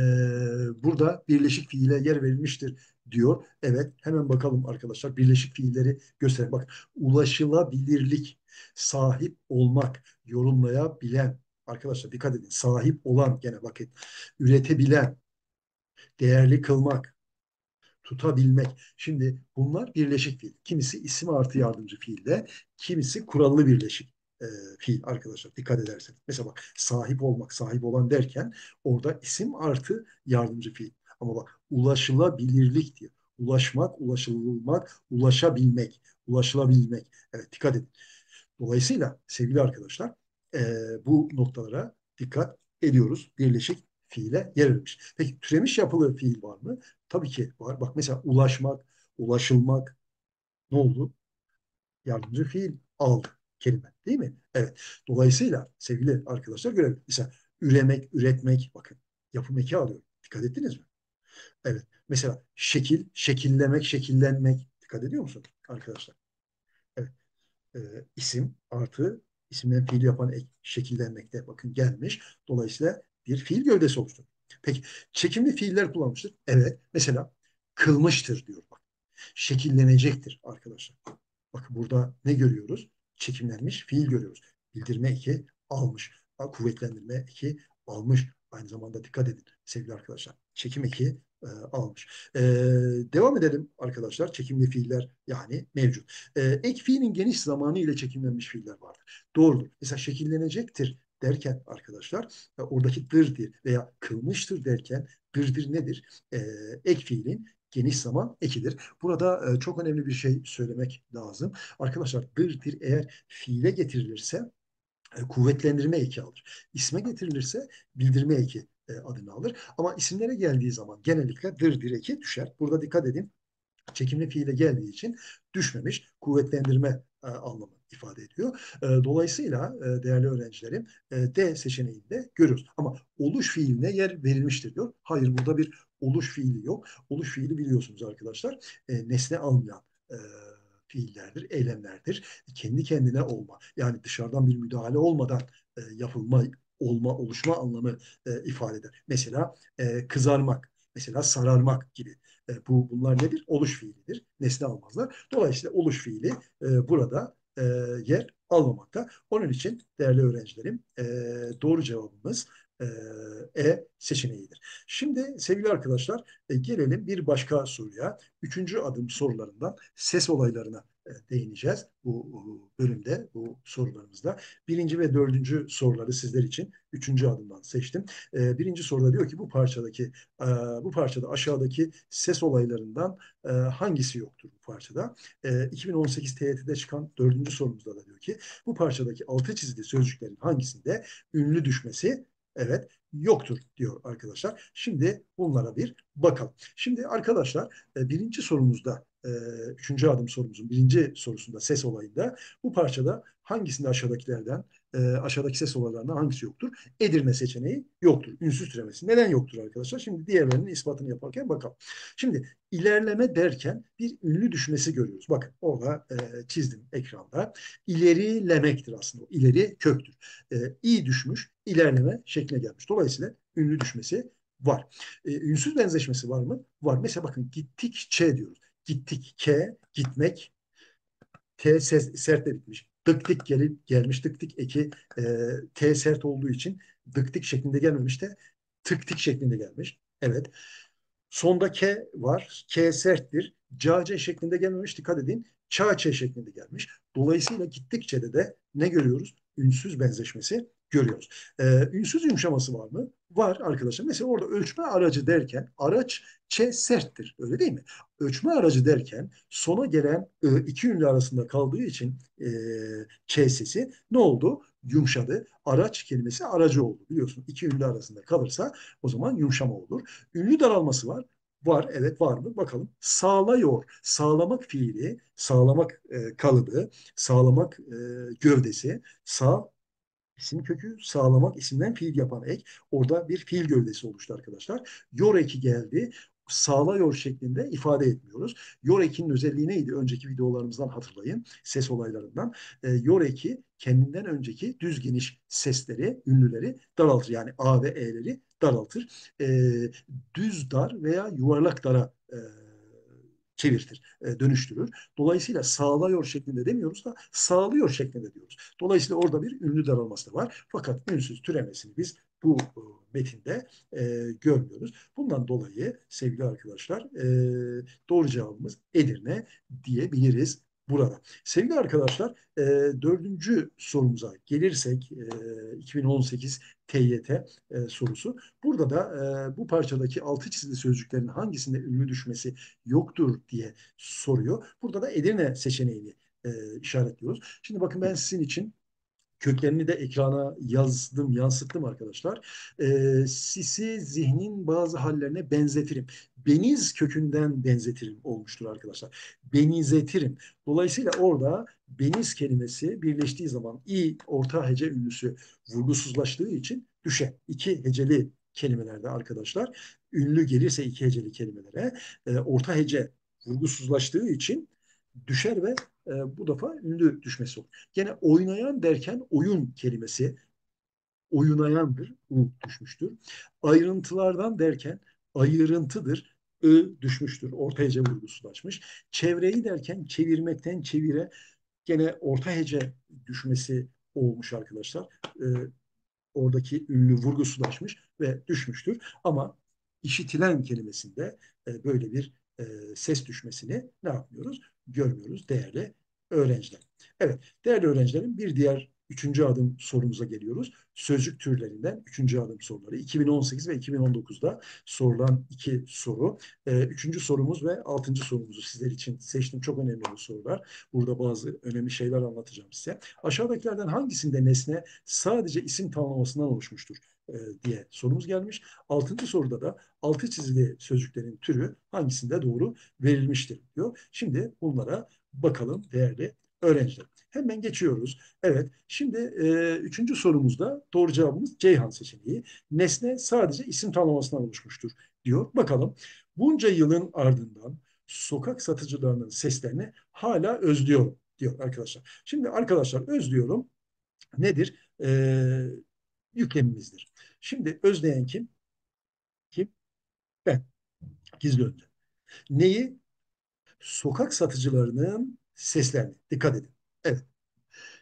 Speaker 1: burada birleşik fiile yer verilmiştir diyor. Evet hemen bakalım arkadaşlar birleşik fiilleri göster. Bak ulaşılabilirlik, sahip olmak, yorumlayabilen arkadaşlar dikkat edin sahip olan gene bakın üretebilen, değerli kılmak, tutabilmek. Şimdi bunlar birleşik fiil. Kimisi isim artı yardımcı fiilde, kimisi kurallı birleşik e, fiil arkadaşlar dikkat ederseniz. Mesela bak sahip olmak, sahip olan derken orada isim artı yardımcı fiil. Ama bak ulaşılabilirlik diyor. Ulaşmak, ulaşılmak, ulaşabilmek, ulaşılabilmek. Evet dikkat edin. Dolayısıyla sevgili arkadaşlar e, bu noktalara dikkat ediyoruz. Birleşik fiile yer verilmiş. Peki türemiş yapılı fiil var mı? Tabii ki var. Bak mesela ulaşmak, ulaşılmak ne oldu? Yardımcı fiil aldı kelime değil mi? Evet. Dolayısıyla sevgili arkadaşlar görev. Mesela üremek, üretmek bakın yapım eki alıyor. Dikkat ettiniz mi? Evet. Mesela şekil, şekillemek, şekillenmek. Dikkat ediyor musun arkadaşlar? Evet. Ee, isim artı isimden fiil yapan ek şekillenmekte bakın gelmiş. Dolayısıyla bir fiil gövdesi oluşturur. Peki çekimli fiiller kullanmıştır. Evet. Mesela kılmıştır diyor bak. Şekillenecektir arkadaşlar. Bakın burada ne görüyoruz? Çekimlenmiş fiil görüyoruz. Bildirme eki almış. Kuvvetlendirme eki almış. Aynı zamanda dikkat edin sevgili arkadaşlar. Çekim eki e, almış. E, devam edelim arkadaşlar. Çekimli fiiller yani mevcut. E, ek fiilin geniş zamanı ile çekimlenmiş fiiller vardır. Doğrudur. Mesela şekillenecektir derken arkadaşlar e, oradaki dırdır veya kılmıştır derken dırdır nedir? E, ek fiilin geniş zaman ekidir. Burada e, çok önemli bir şey söylemek lazım. Arkadaşlar dırdır eğer fiile getirilirse e, kuvvetlendirme eki alır. İsme getirilirse bildirme eki e, adını alır. Ama isimlere geldiği zaman genellikle dır direki düşer. Burada dikkat edin çekimli fiile geldiği için düşmemiş, kuvvetlendirme anlamı ifade ediyor. E, dolayısıyla e, değerli öğrencilerim e, D seçeneğinde görüyoruz. Ama oluş fiiline yer verilmiştir diyor. Hayır burada bir oluş fiili yok. Oluş fiili biliyorsunuz arkadaşlar e, nesne almayan e, fiillerdir, eylemlerdir. Kendi kendine olma yani dışarıdan bir müdahale olmadan e, yapılma, olma, oluşma anlamı e, ifade eder. Mesela e, kızarmak, mesela sararmak gibi. E, bu bunlar nedir? Oluş fiilidir. Nesne almazlar. Dolayısıyla oluş fiili e, burada e, yer almamakta. Onun için değerli öğrencilerim e, doğru cevabımız e, e seçeneğidir. Şimdi sevgili arkadaşlar e, gelelim bir başka soruya. Üçüncü adım sorularından ses olaylarına değineceğiz bu bölümde, bu sorularımızda. Birinci ve dördüncü soruları sizler için üçüncü adımdan seçtim. E, birinci soruda diyor ki bu parçadaki bu parçada aşağıdaki ses olaylarından hangisi yoktur bu parçada? 2018 TYT'de çıkan dördüncü sorumuzda da diyor ki bu parçadaki altı çizili sözcüklerin hangisinde ünlü düşmesi Evet yoktur diyor arkadaşlar. Şimdi bunlara bir bakalım. Şimdi arkadaşlar birinci sorumuzda e, üçüncü adım sorumuzun birinci sorusunda ses olayında bu parçada hangisinde aşağıdakilerden e, aşağıdaki ses olaylarından hangisi yoktur? Edirne seçeneği yoktur. Ünsüz türemesi. Neden yoktur arkadaşlar? Şimdi diğerlerinin ispatını yaparken bakalım. Şimdi ilerleme derken bir ünlü düşmesi görüyoruz. Bakın orada e, çizdim ekranda. İlerilemektir aslında. İleri köktür. E, i düşmüş, ilerleme şekline gelmiş. Dolayısıyla ünlü düşmesi var. E, ünsüz benzeşmesi var mı? Var. Mesela bakın gittikçe diyoruz. Gittik ke, gitmek. T ses, sertle bitmiş. Dıktik gelip gelmiş. Dıktik eki e, T sert olduğu için dıktik şeklinde gelmemiş de tıktik şeklinde gelmiş. Evet. Sonda K var. K serttir. Cace şeklinde gelmemiş. Dikkat edin. Çaçe şeklinde gelmiş. Dolayısıyla gittikçe de de ne görüyoruz? Ünsüz benzeşmesi görüyoruz. Ee, ünsüz yumuşaması var mı? Var arkadaşlar. Mesela orada ölçme aracı derken araç ç serttir. Öyle değil mi? Ölçme aracı derken sona gelen e, iki ünlü arasında kaldığı için e, ç sesi ne oldu? Yumuşadı. Araç kelimesi aracı oldu. Biliyorsun iki ünlü arasında kalırsa o zaman yumuşama olur. Ünlü daralması var. Var, evet var mı? Bakalım. Sağlıyor. Sağlamak fiili, sağlamak e, kalıbı, sağlamak e, gövdesi, sağ İsim kökü sağlamak isimden fiil yapan ek. Orada bir fiil gövdesi oluştu arkadaşlar. Yor eki geldi sağlıyor şeklinde ifade etmiyoruz. Yor ekinin özelliği neydi? Önceki videolarımızdan hatırlayın. Ses olaylarından. E, yor eki kendinden önceki düz geniş sesleri, ünlüleri daraltır. Yani A ve E'leri daraltır. E, düz dar veya yuvarlak dara e, çevirtir, e, dönüştürür. Dolayısıyla sağlıyor şeklinde demiyoruz da sağlıyor şeklinde diyoruz. Dolayısıyla orada bir ünlü daralması da var. Fakat ünsüz türemesini biz bu e, metinde e, görmüyoruz. Bundan dolayı sevgili arkadaşlar e, doğru cevabımız Edirne diyebiliriz burada. Sevgili arkadaşlar e, dördüncü sorumuza gelirsek e, 2018 TYT e, sorusu. Burada da e, bu parçadaki altı çizili sözcüklerin hangisinde ünlü düşmesi yoktur diye soruyor. Burada da Edirne seçeneğini e, işaretliyoruz. Şimdi bakın ben sizin için köklerini de ekrana yazdım, yansıttım arkadaşlar. E, sisi zihnin bazı hallerine benzetirim. Beniz kökünden benzetirim olmuştur arkadaşlar. Benizetirim. Dolayısıyla orada beniz kelimesi birleştiği zaman i orta hece ünlüsü vurgusuzlaştığı için düşe. İki heceli kelimelerde arkadaşlar ünlü gelirse iki heceli kelimelere e, orta hece vurgusuzlaştığı için düşer ve e, bu defa ünlü düşmesi olur. Gene oynayan derken oyun kelimesi oyunayandır. U düşmüştür. Ayrıntılardan derken ayrıntıdır. Ö düşmüştür. Orta hece vurgusulaşmış. Çevreyi derken çevirmekten çevire gene orta hece düşmesi olmuş arkadaşlar. E, oradaki ünlü vurgusulaşmış ve düşmüştür. Ama işitilen kelimesinde e, böyle bir e, ses düşmesini ne yapmıyoruz? Görmüyoruz değerli öğrenciler. Evet, değerli öğrencilerim bir diğer üçüncü adım sorumuza geliyoruz. Sözcük türlerinden üçüncü adım soruları. 2018 ve 2019'da sorulan iki soru. Ee, üçüncü sorumuz ve altıncı sorumuzu sizler için seçtim. Çok önemli bu sorular. Burada bazı önemli şeyler anlatacağım size. Aşağıdakilerden hangisinde nesne sadece isim tamlamasından oluşmuştur? E, diye sorumuz gelmiş. Altıncı soruda da altı çizili sözcüklerin türü hangisinde doğru verilmiştir diyor. Şimdi bunlara bakalım değerli öğrenciler. Hemen geçiyoruz. Evet, şimdi e, üçüncü sorumuzda doğru cevabımız Ceyhan seçeneği. Nesne sadece isim tanımlamasından oluşmuştur diyor. Bakalım bunca yılın ardından sokak satıcılarının seslerini hala özlüyorum diyor arkadaşlar. Şimdi arkadaşlar özlüyorum nedir? Ee, yüklemimizdir. Şimdi özleyen kim? Kim? Ben. Gizli önce. Neyi? Sokak satıcılarının seslerini. Dikkat edin. Evet.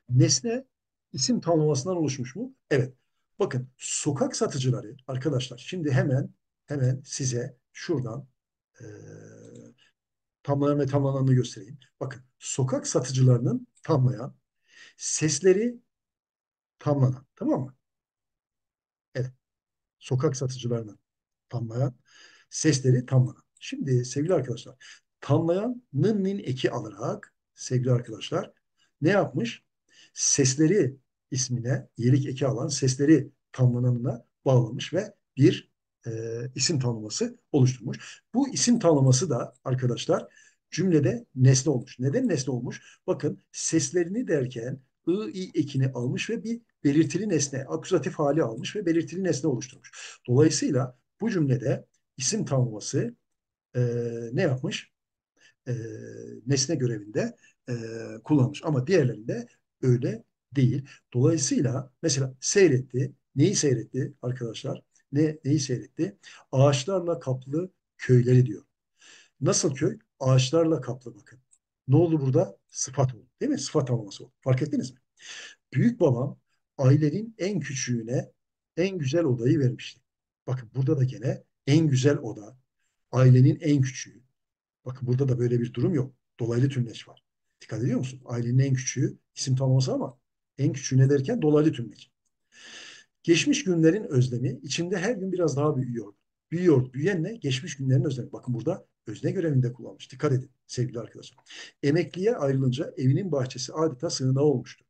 Speaker 1: Nesne isim tanımlamasından oluşmuş mu? Evet. Bakın sokak satıcıları arkadaşlar şimdi hemen hemen size şuradan e, tamlayan ve tamlananını göstereyim. Bakın sokak satıcılarının tamlayan sesleri tamlanan tamam mı? Evet. Sokak satıcılarının tamlayan sesleri tamlanan. Şimdi sevgili arkadaşlar tamlayan nın nin eki alarak sevgili arkadaşlar ne yapmış? Sesleri ismine yelik eki alan sesleri tamlananına bağlamış ve bir e, isim tanımlaması oluşturmuş. Bu isim tanımlaması da arkadaşlar cümlede nesne olmuş. Neden nesne olmuş? Bakın seslerini derken ı, i ekini almış ve bir belirtili nesne, akuzatif hali almış ve belirtili nesne oluşturmuş. Dolayısıyla bu cümlede isim tanımlaması e, ne yapmış? E, nesne görevinde e, kullanmış. Ama diğerlerinde öyle değil. Dolayısıyla mesela seyretti. Neyi seyretti arkadaşlar? Ne, neyi seyretti? Ağaçlarla kaplı köyleri diyor. Nasıl köy? Ağaçlarla kaplı bakın. Ne oldu burada? Sıfat oldu. Değil mi? Sıfat tanımlaması oldu. Fark ettiniz mi? Büyük babam ailenin en küçüğüne en güzel odayı vermişti. Bakın burada da gene en güzel oda, ailenin en küçüğü. Bakın burada da böyle bir durum yok. Dolaylı tümleç var. Dikkat ediyor musun? Ailenin en küçüğü isim tanımlaması ama en küçüğü ne derken dolaylı tümleç. Geçmiş günlerin özlemi içimde her gün biraz daha büyüyor. Büyüyor. Büyüyen? Geçmiş günlerin özlemi. Bakın burada özne görevinde kullanmış. Dikkat edin sevgili arkadaşlar. Emekliye ayrılınca evinin bahçesi adeta sığınağı olmuştu.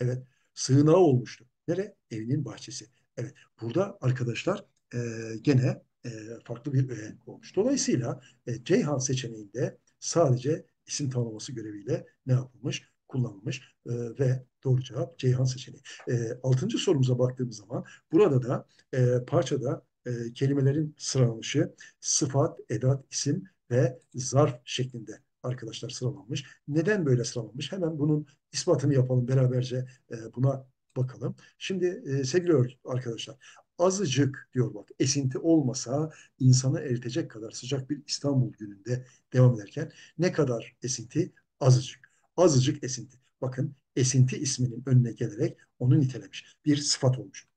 Speaker 1: Evet sığınağı olmuştu. Nere? Evinin bahçesi. Evet burada arkadaşlar e, gene e, farklı bir öğe olmuş. Dolayısıyla e, Ceyhan seçeneğinde sadece isim tanımlaması göreviyle ne yapılmış? Kullanılmış e, ve doğru cevap Ceyhan seçeneği. E, altıncı sorumuza baktığımız zaman burada da e, parçada e, kelimelerin sıralanışı sıfat, edat, isim ve zarf şeklinde arkadaşlar sıralanmış. Neden böyle sıralanmış? Hemen bunun ispatını yapalım beraberce e, buna bakalım. Şimdi e, sevgili arkadaşlar azıcık diyor bak esinti olmasa insanı eritecek kadar sıcak bir İstanbul gününde devam ederken ne kadar esinti? Azıcık. Azıcık esinti. Bakın esinti isminin önüne gelerek onu nitelemiş. Bir sıfat olmuş.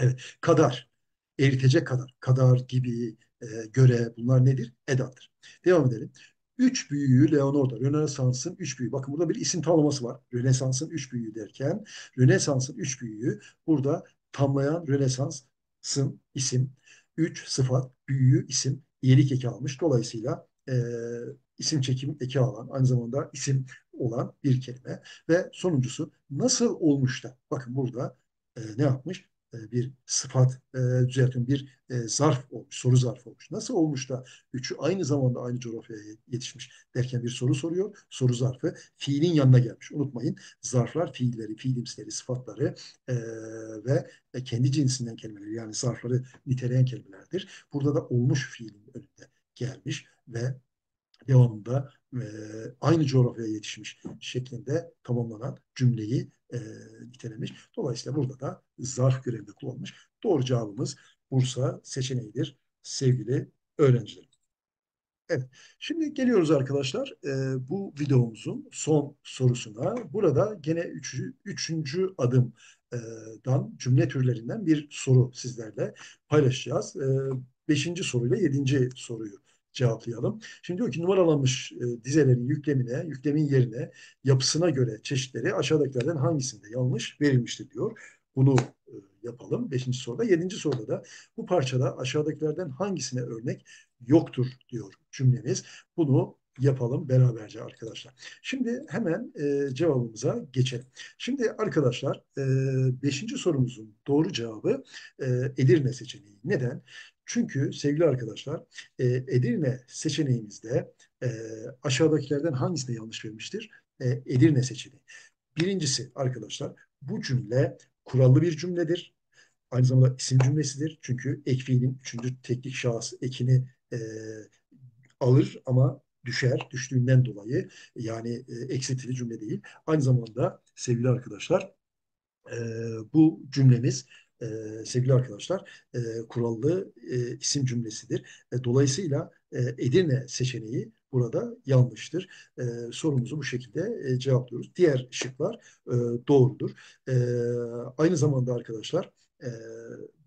Speaker 1: Evet kadar eritecek kadar kadar gibi e, göre bunlar nedir? Edattır. Devam edelim. Üç büyüğü Leonardo, Rönesans'ın üç büyüğü. Bakın burada bir isim tanımlaması var. Rönesans'ın üç büyüğü derken Rönesans'ın üç büyüğü burada tamlayan Rönesans'ın isim, üç sıfat, büyüğü isim, iyilik eki almış. Dolayısıyla e, isim çekim eki alan, aynı zamanda isim olan bir kelime. Ve sonuncusu nasıl olmuş da, bakın burada e, ne yapmış? E, bir sıfat e, düzeltiyorum bir e, zarf olmuş, soru zarfı olmuş. Nasıl olmuş da üçü aynı zamanda aynı coğrafyaya yetişmiş derken bir soru soruyor. Soru zarfı fiilin yanına gelmiş. Unutmayın zarflar fiilleri, fiilimsleri, sıfatları ve kendi cinsinden kelimeleri yani zarfları niteleyen kelimelerdir. Burada da olmuş fiilin önünde gelmiş ve devamında e, aynı coğrafyaya yetişmiş şeklinde tamamlanan cümleyi e, nitelemiş. Dolayısıyla burada da zarf görevinde kullanılmış. Doğru cevabımız Bursa seçeneğidir sevgili öğrencilerim. Evet, şimdi geliyoruz arkadaşlar e, bu videomuzun son sorusuna. Burada gene üçüncü, üçüncü adımdan cümle türlerinden bir soru sizlerle paylaşacağız. E, beşinci soruyla yedinci soruyu cevaplayalım. Şimdi diyor ki numaralanmış e, dizelerin yüklemine, yüklemin yerine, yapısına göre çeşitleri aşağıdakilerden hangisinde yanlış verilmiştir diyor. Bunu e, yapalım. Beşinci soruda. Yedinci soruda da bu parçada aşağıdakilerden hangisine örnek yoktur diyor cümlemiz. Bunu yapalım beraberce arkadaşlar. Şimdi hemen e, cevabımıza geçelim. Şimdi arkadaşlar e, beşinci sorumuzun doğru cevabı e, Edirne seçeneği. Neden? Çünkü sevgili arkadaşlar e, Edirne seçeneğimizde e, aşağıdakilerden hangisine yanlış verilmiştir? E, Edirne seçeneği. Birincisi arkadaşlar bu cümle kurallı bir cümledir. Aynı zamanda isim cümlesidir. Çünkü ek fiilin üçüncü teknik şahıs ekini e, alır ama düşer. Düştüğünden dolayı yani e, eksiltili cümle değil. Aynı zamanda sevgili arkadaşlar e, bu cümlemiz e, sevgili arkadaşlar e, kurallı e, isim cümlesidir. E, dolayısıyla e, Edirne seçeneği burada yanlıştır. E, sorumuzu bu şekilde e, cevaplıyoruz. Diğer şıklar e, doğrudur. E, aynı zamanda arkadaşlar e,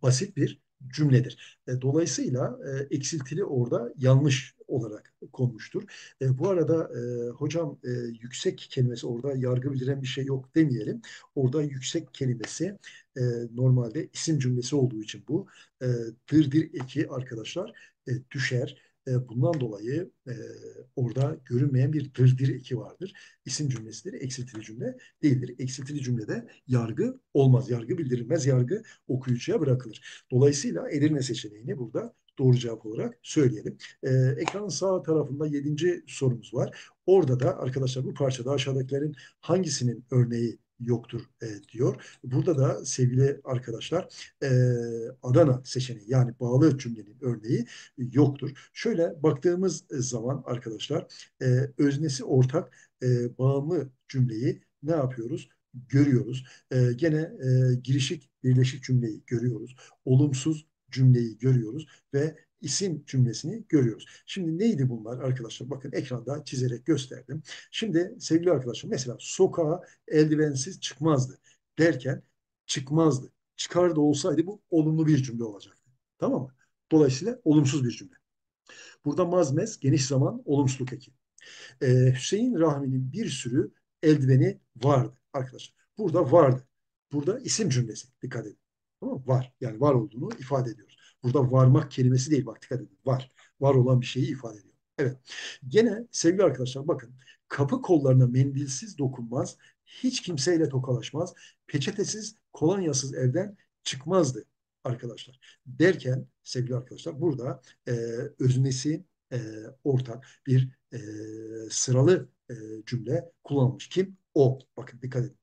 Speaker 1: basit bir cümledir. E, dolayısıyla e, eksiltili orada yanlış olarak konmuştur. E, bu arada e, hocam e, yüksek kelimesi orada yargı bildiren bir şey yok demeyelim. Orada yüksek kelimesi e, normalde isim cümlesi olduğu için bu e, dırdır eki arkadaşlar e, düşer. E, bundan dolayı e, orada görünmeyen bir dırdır eki vardır. İsim cümlesidir, eksiltili cümle değildir. Eksiltili cümlede yargı olmaz, yargı bildirilmez, yargı okuyucuya bırakılır. Dolayısıyla Edirne seçeneğini burada doğru cevap olarak söyleyelim. Ee, ekranın sağ tarafında yedinci sorumuz var. Orada da arkadaşlar bu parçada aşağıdakilerin hangisinin örneği yoktur e, diyor. Burada da sevgili arkadaşlar e, Adana seçeneği yani bağlı cümlenin örneği yoktur. Şöyle baktığımız zaman arkadaşlar e, öznesi ortak e, bağımlı cümleyi ne yapıyoruz? Görüyoruz. E, gene e, girişik birleşik cümleyi görüyoruz. Olumsuz cümleyi görüyoruz ve isim cümlesini görüyoruz. Şimdi neydi bunlar arkadaşlar? Bakın ekranda çizerek gösterdim. Şimdi sevgili arkadaşlar mesela sokağa eldivensiz çıkmazdı derken çıkmazdı. Çıkar da olsaydı bu olumlu bir cümle olacaktı. Tamam mı? Dolayısıyla olumsuz bir cümle. Burada mazmez geniş zaman olumsuzluk eki. Ee, Hüseyin Rahmi'nin bir sürü eldiveni vardı arkadaşlar. Burada vardı. Burada isim cümlesi. Dikkat edin. Tamam Var. Yani var olduğunu ifade ediyoruz. Burada varmak kelimesi değil. Bak dikkat edin. Var. Var olan bir şeyi ifade ediyor. Evet. Gene sevgili arkadaşlar bakın. Kapı kollarına mendilsiz dokunmaz. Hiç kimseyle tokalaşmaz. Peçetesiz, kolonyasız evden çıkmazdı arkadaşlar. Derken sevgili arkadaşlar burada e, öznesi e, ortak bir e, sıralı e, cümle kullanılmış. Kim? O. Bakın dikkat edin.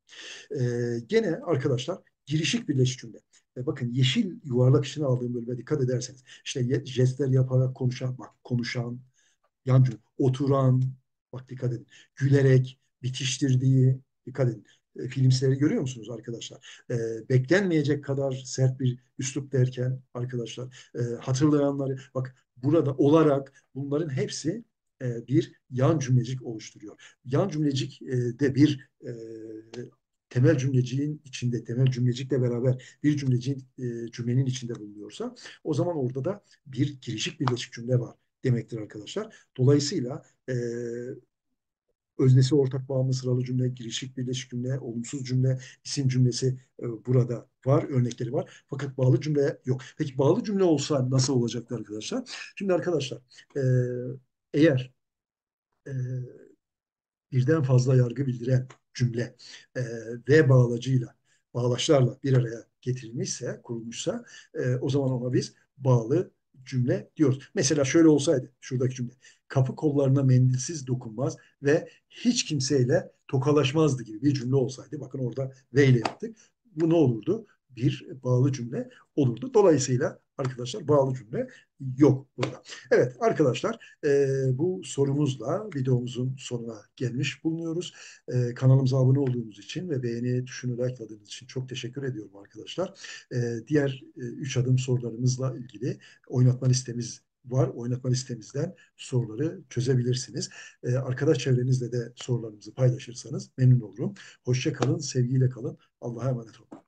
Speaker 1: E, gene arkadaşlar girişik birleşik cümle. E, bakın yeşil yuvarlak içine aldığım bölüme dikkat ederseniz işte jestler yaparak konuşan, bak konuşan, yancı, oturan, bak dikkat edin, gülerek, bitiştirdiği, dikkat edin. E, filmsleri görüyor musunuz arkadaşlar? E, beklenmeyecek kadar sert bir üslup derken arkadaşlar e, hatırlayanları bak burada olarak bunların hepsi e, bir yan cümlecik oluşturuyor. Yan cümlecik e, de bir e, temel cümleciğin içinde, temel cümlecikle beraber bir cümleciğin e, cümlenin içinde bulunuyorsa o zaman orada da bir girişik birleşik cümle var demektir arkadaşlar. Dolayısıyla e, öznesi ortak bağımlı sıralı cümle, girişik birleşik cümle, olumsuz cümle, isim cümlesi e, burada var, örnekleri var. Fakat bağlı cümle yok. Peki bağlı cümle olsa nasıl olacaktı arkadaşlar? Şimdi arkadaşlar e, eğer e, birden fazla yargı bildiren cümle e, ve bağlacıyla, bağlaçlarla bir araya getirilmişse, kurulmuşsa e, o zaman ona biz bağlı cümle diyoruz. Mesela şöyle olsaydı şuradaki cümle. Kapı kollarına mendilsiz dokunmaz ve hiç kimseyle tokalaşmazdı gibi bir cümle olsaydı. Bakın orada ve ile yaptık. Bu ne olurdu? Bir bağlı cümle olurdu. Dolayısıyla arkadaşlar bağlı cümle yok burada. Evet arkadaşlar e, bu sorumuzla videomuzun sonuna gelmiş bulunuyoruz. E, kanalımıza abone olduğunuz için ve beğeni tuşunu likeladığınız için çok teşekkür ediyorum arkadaşlar. E, diğer e, üç adım sorularımızla ilgili oynatma listemiz var. Oynatma listemizden soruları çözebilirsiniz. Ee, arkadaş çevrenizle de sorularınızı paylaşırsanız memnun olurum. Hoşça kalın, sevgiyle kalın. Allah'a emanet olun.